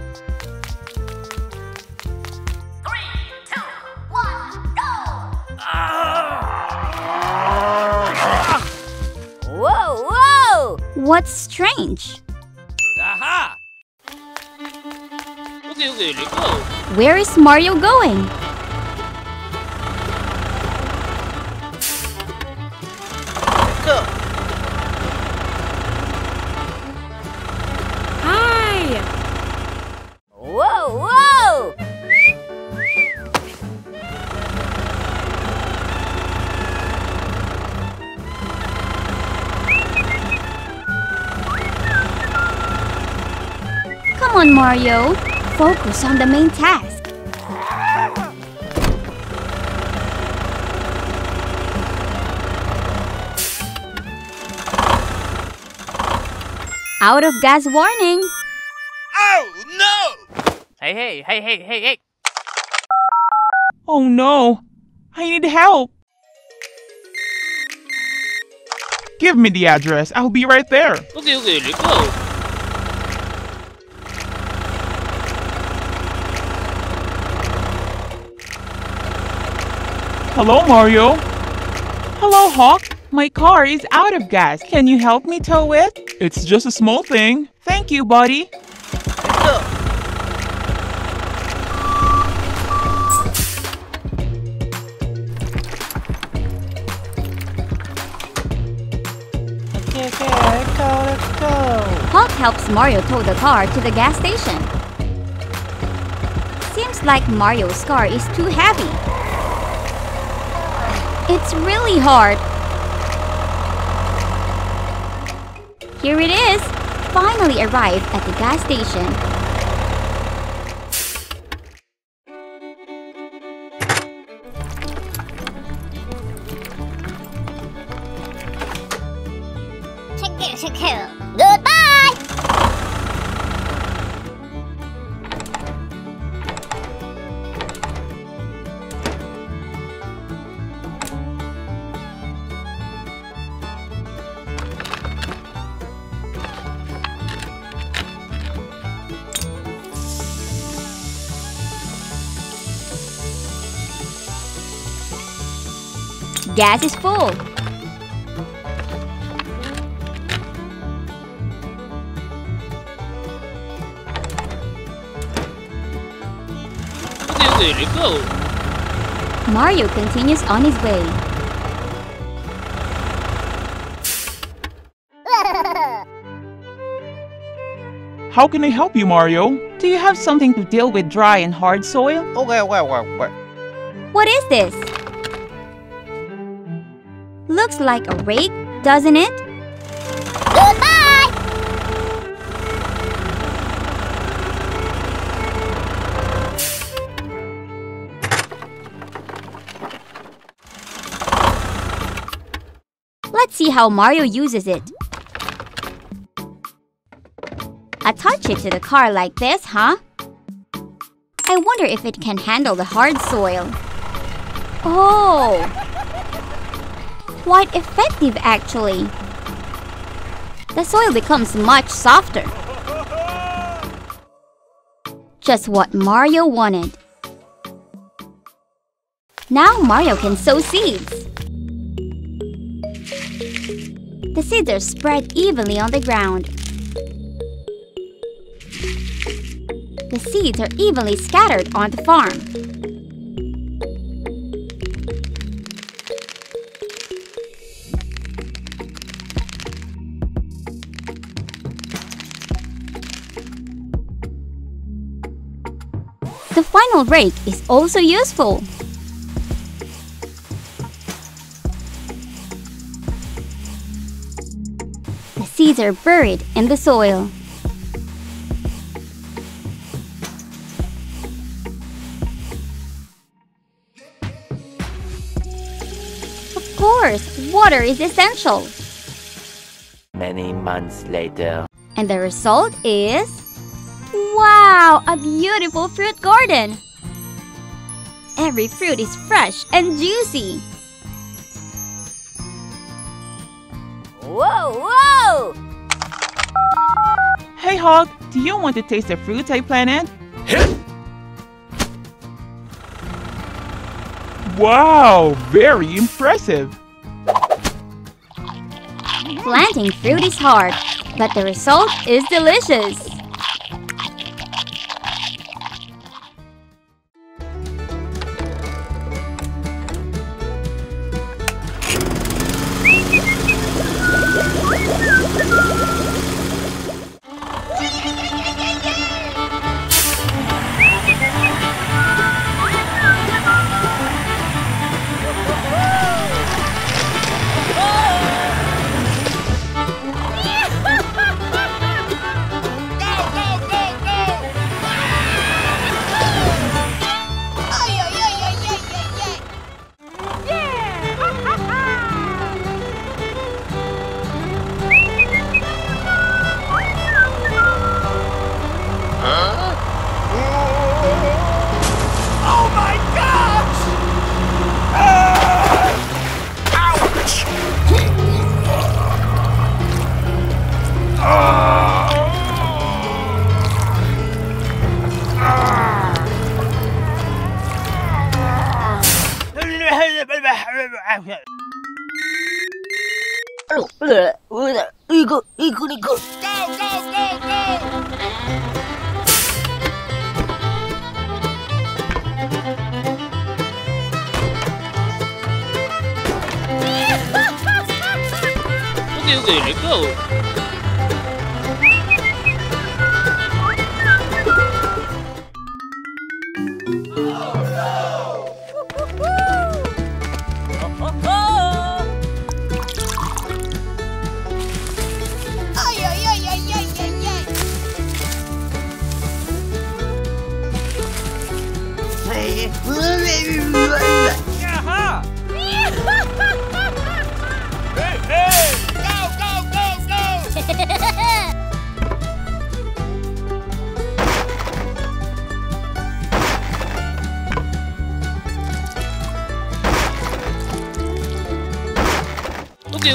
What's strange? Aha! Okay, okay, let go. Where is Mario going? Mario. Focus on the main task. Out of gas warning. Oh, no! Hey, hey, hey, hey, hey, hey. Oh no, I need help. Give me the address, I'll be right there. Okay, okay, let go. Hello, Mario. Hello, Hawk. My car is out of gas. Can you help me tow it? It's just a small thing. Thank you, buddy. Okay, okay, let's go, let's go. Hawk helps Mario tow the car to the gas station. Seems like Mario's car is too heavy. It's really hard. Here it is. Finally arrived at the gas station. Gas is full. Okay, okay, go. Mario continues on his way. How can I help you, Mario? Do you have something to deal with dry and hard soil? Okay, okay, okay, okay. What is this? Looks like a rake, doesn't it? Goodbye! Let's see how Mario uses it. Attach it to the car like this, huh? I wonder if it can handle the hard soil. Oh! Quite effective, actually. The soil becomes much softer. Just what Mario wanted. Now Mario can sow seeds. The seeds are spread evenly on the ground. The seeds are evenly scattered on the farm. The final rake is also useful. The seeds are buried in the soil. Of course, water is essential. Many months later. And the result is Wow, a beautiful fruit garden! Every fruit is fresh and juicy. Whoa, whoa! Hey, Hog, do you want to taste the fruits I planted? Wow, very impressive. Planting fruit is hard, but the result is delicious.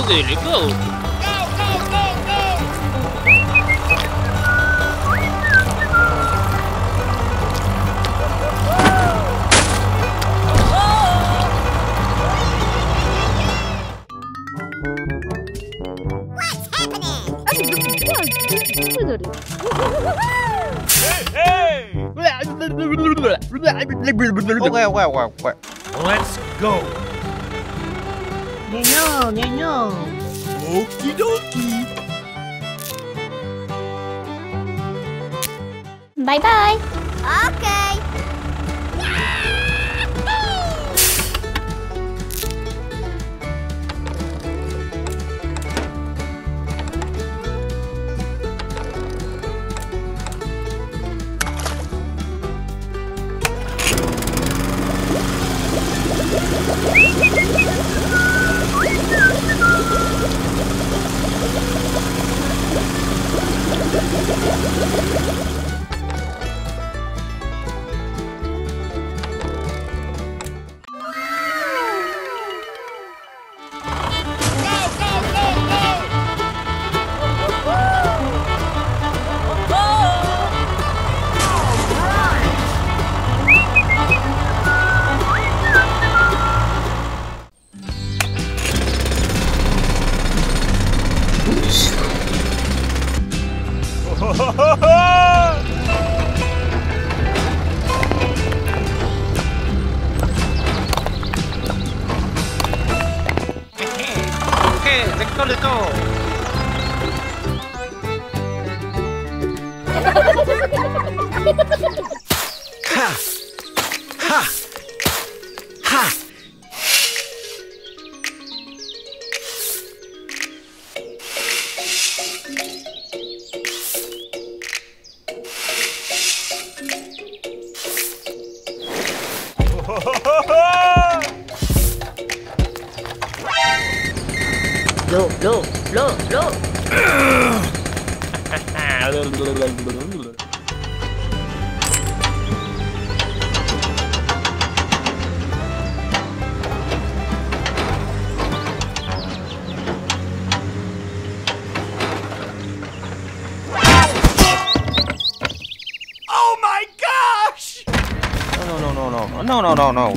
Okay, okay, go. Hey, hey! Let's go. Nino, Nino. Okie dokie. Bye bye. Okay.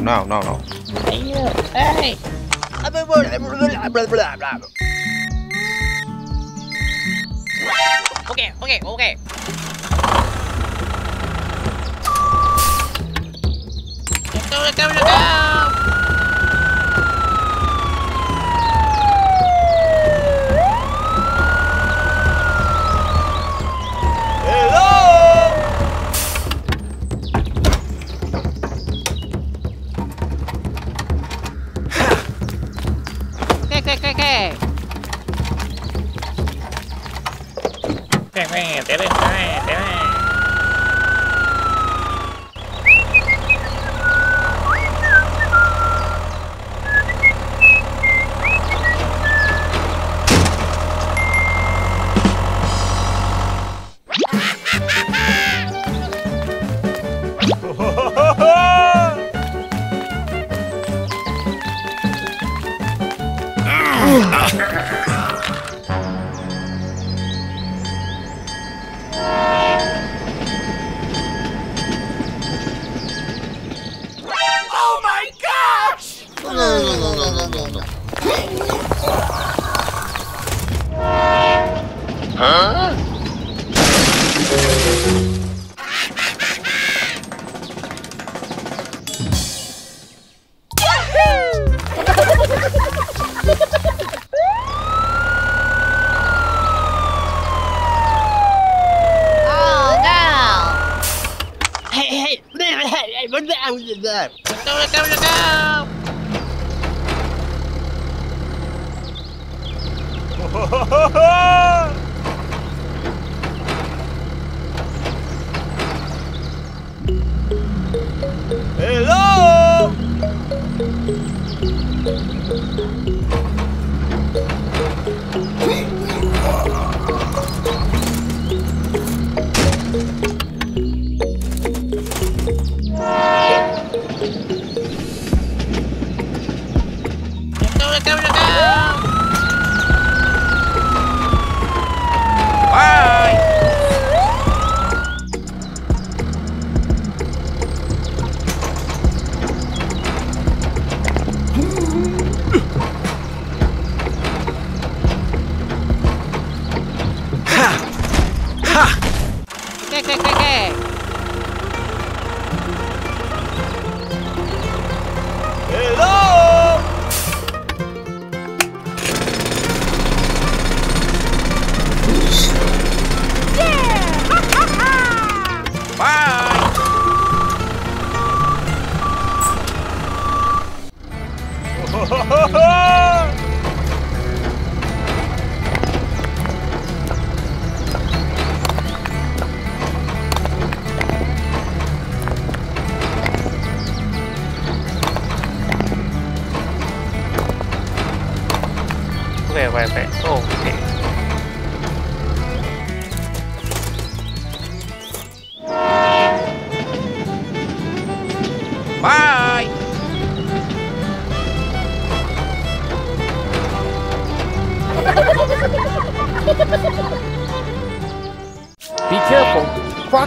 No, no, no,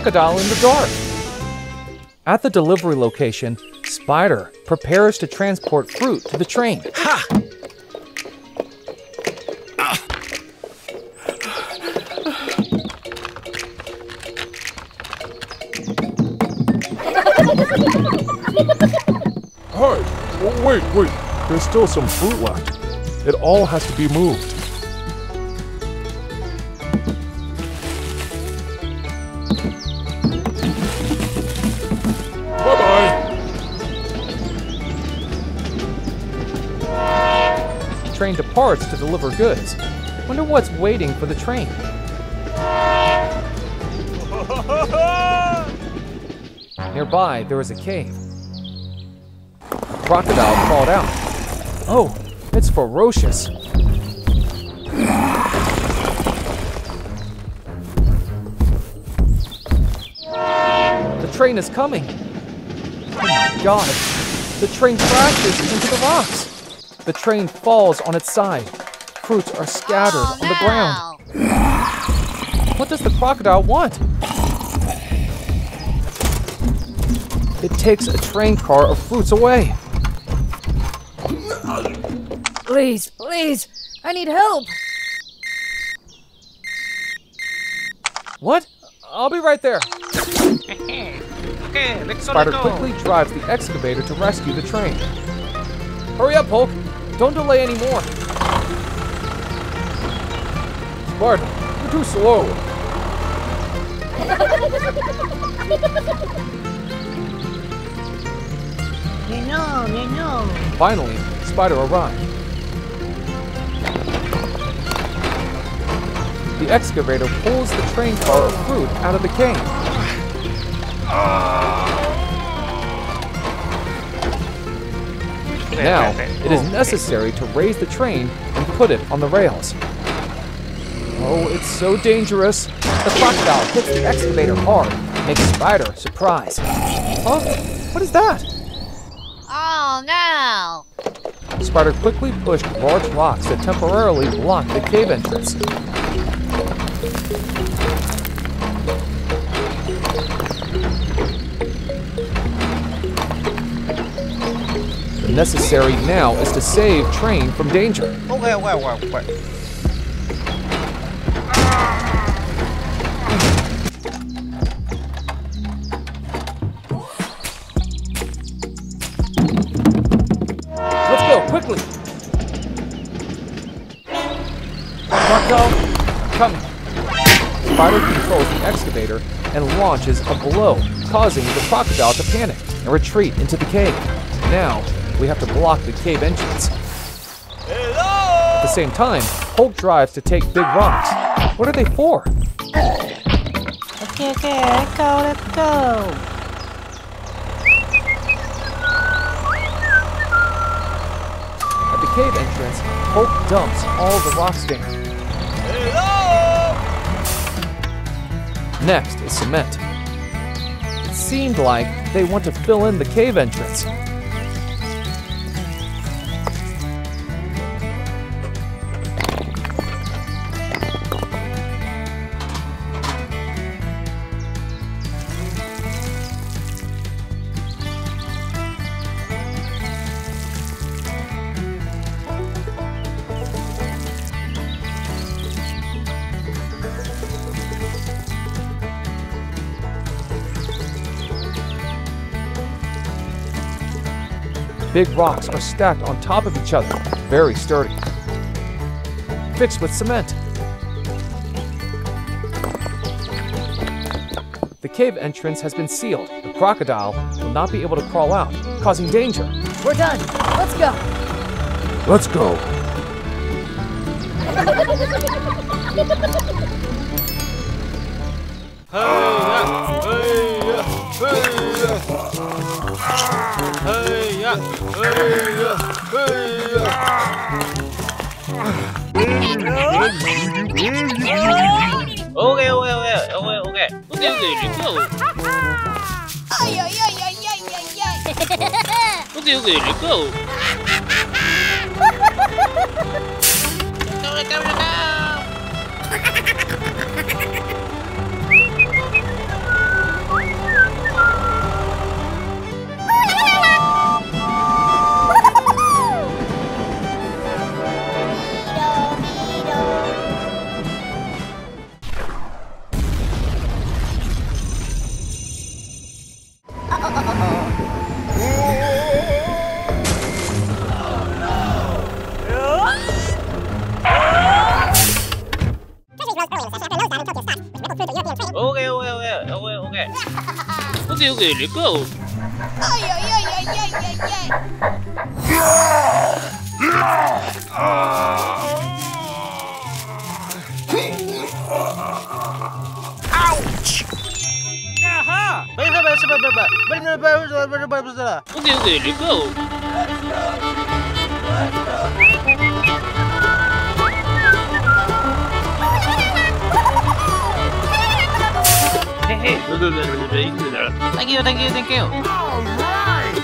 crocodile in the dark. At the delivery location, Spider prepares to transport fruit to the train. Ha! Hi! Oh, wait, wait. There's still some fruit left. It all has to be moved. Departs to deliver goods. Wonder what's waiting for the train. Nearby, there is a cave. A Crocodile crawled out. Oh, it's ferocious. The train is coming. Oh my god. The train crashes into the rocks. The train falls on its side. Fruits are scattered oh, on the ground. What does the crocodile want? it takes a train car of fruits away. Please, please, I need help. What? I'll be right there. okay, let's Spider go. quickly drives the excavator to rescue the train. Hurry up, Hulk! Don't delay anymore. Spider, you're too slow. No, no, no. Finally, Spider arrived. The excavator pulls the train car of fruit out of the cave. Ah. Now, it is oh, necessary to raise the train and put it on the rails. Oh, it's so dangerous. The crocodile hits the excavator hard, makes Spider surprised. Huh? What is that? Oh no! Spider quickly pushed large rocks that temporarily blocked the cave entrance. Necessary now is to save Train from danger. Okay, okay. Let's go, quickly! Marco, coming. Spider controls the excavator and launches a blow, causing the crocodile to panic and retreat into the cave. Now, we have to block the cave entrance. At the same time, Hulk drives to take big rocks. What are they for? Okay, okay, let's go, let's go. At the cave entrance, Hulk dumps all the rocks down. Next is cement. It seemed like they want to fill in the cave entrance. Big rocks are stacked on top of each other, very sturdy. Fixed with cement. The cave entrance has been sealed. The crocodile will not be able to crawl out, causing danger. We're done. Let's go. Let's go. Okay, okay, okay, okay, okay. Okay, okay, let's go. Ay, ay, ay, ay, ay, ay, ay. Okay, okay, let's go. Let's letting it go. Ai, ai, ai, ai, ai, ai, ai. Ouch! Aha! Where did? Thank you, thank you, thank you. All right.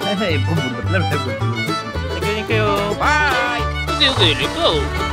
Hey, hey, boom, boom, boom, boom, boom, boom. Thank you, thank you. Bye. Let's go.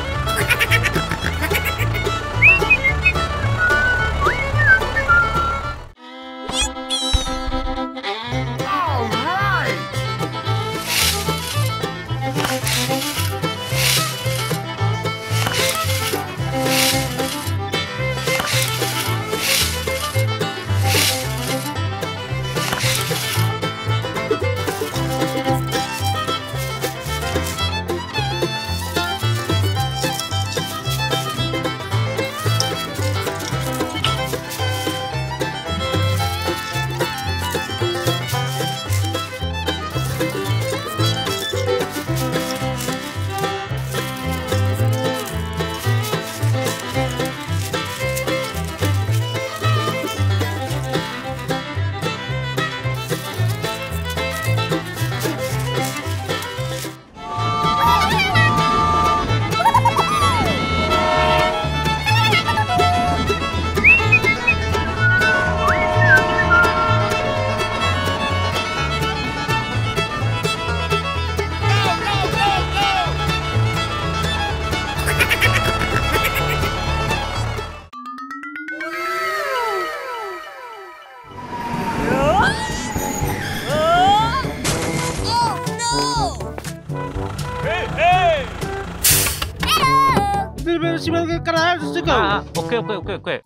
Ah, okay, okay, okay,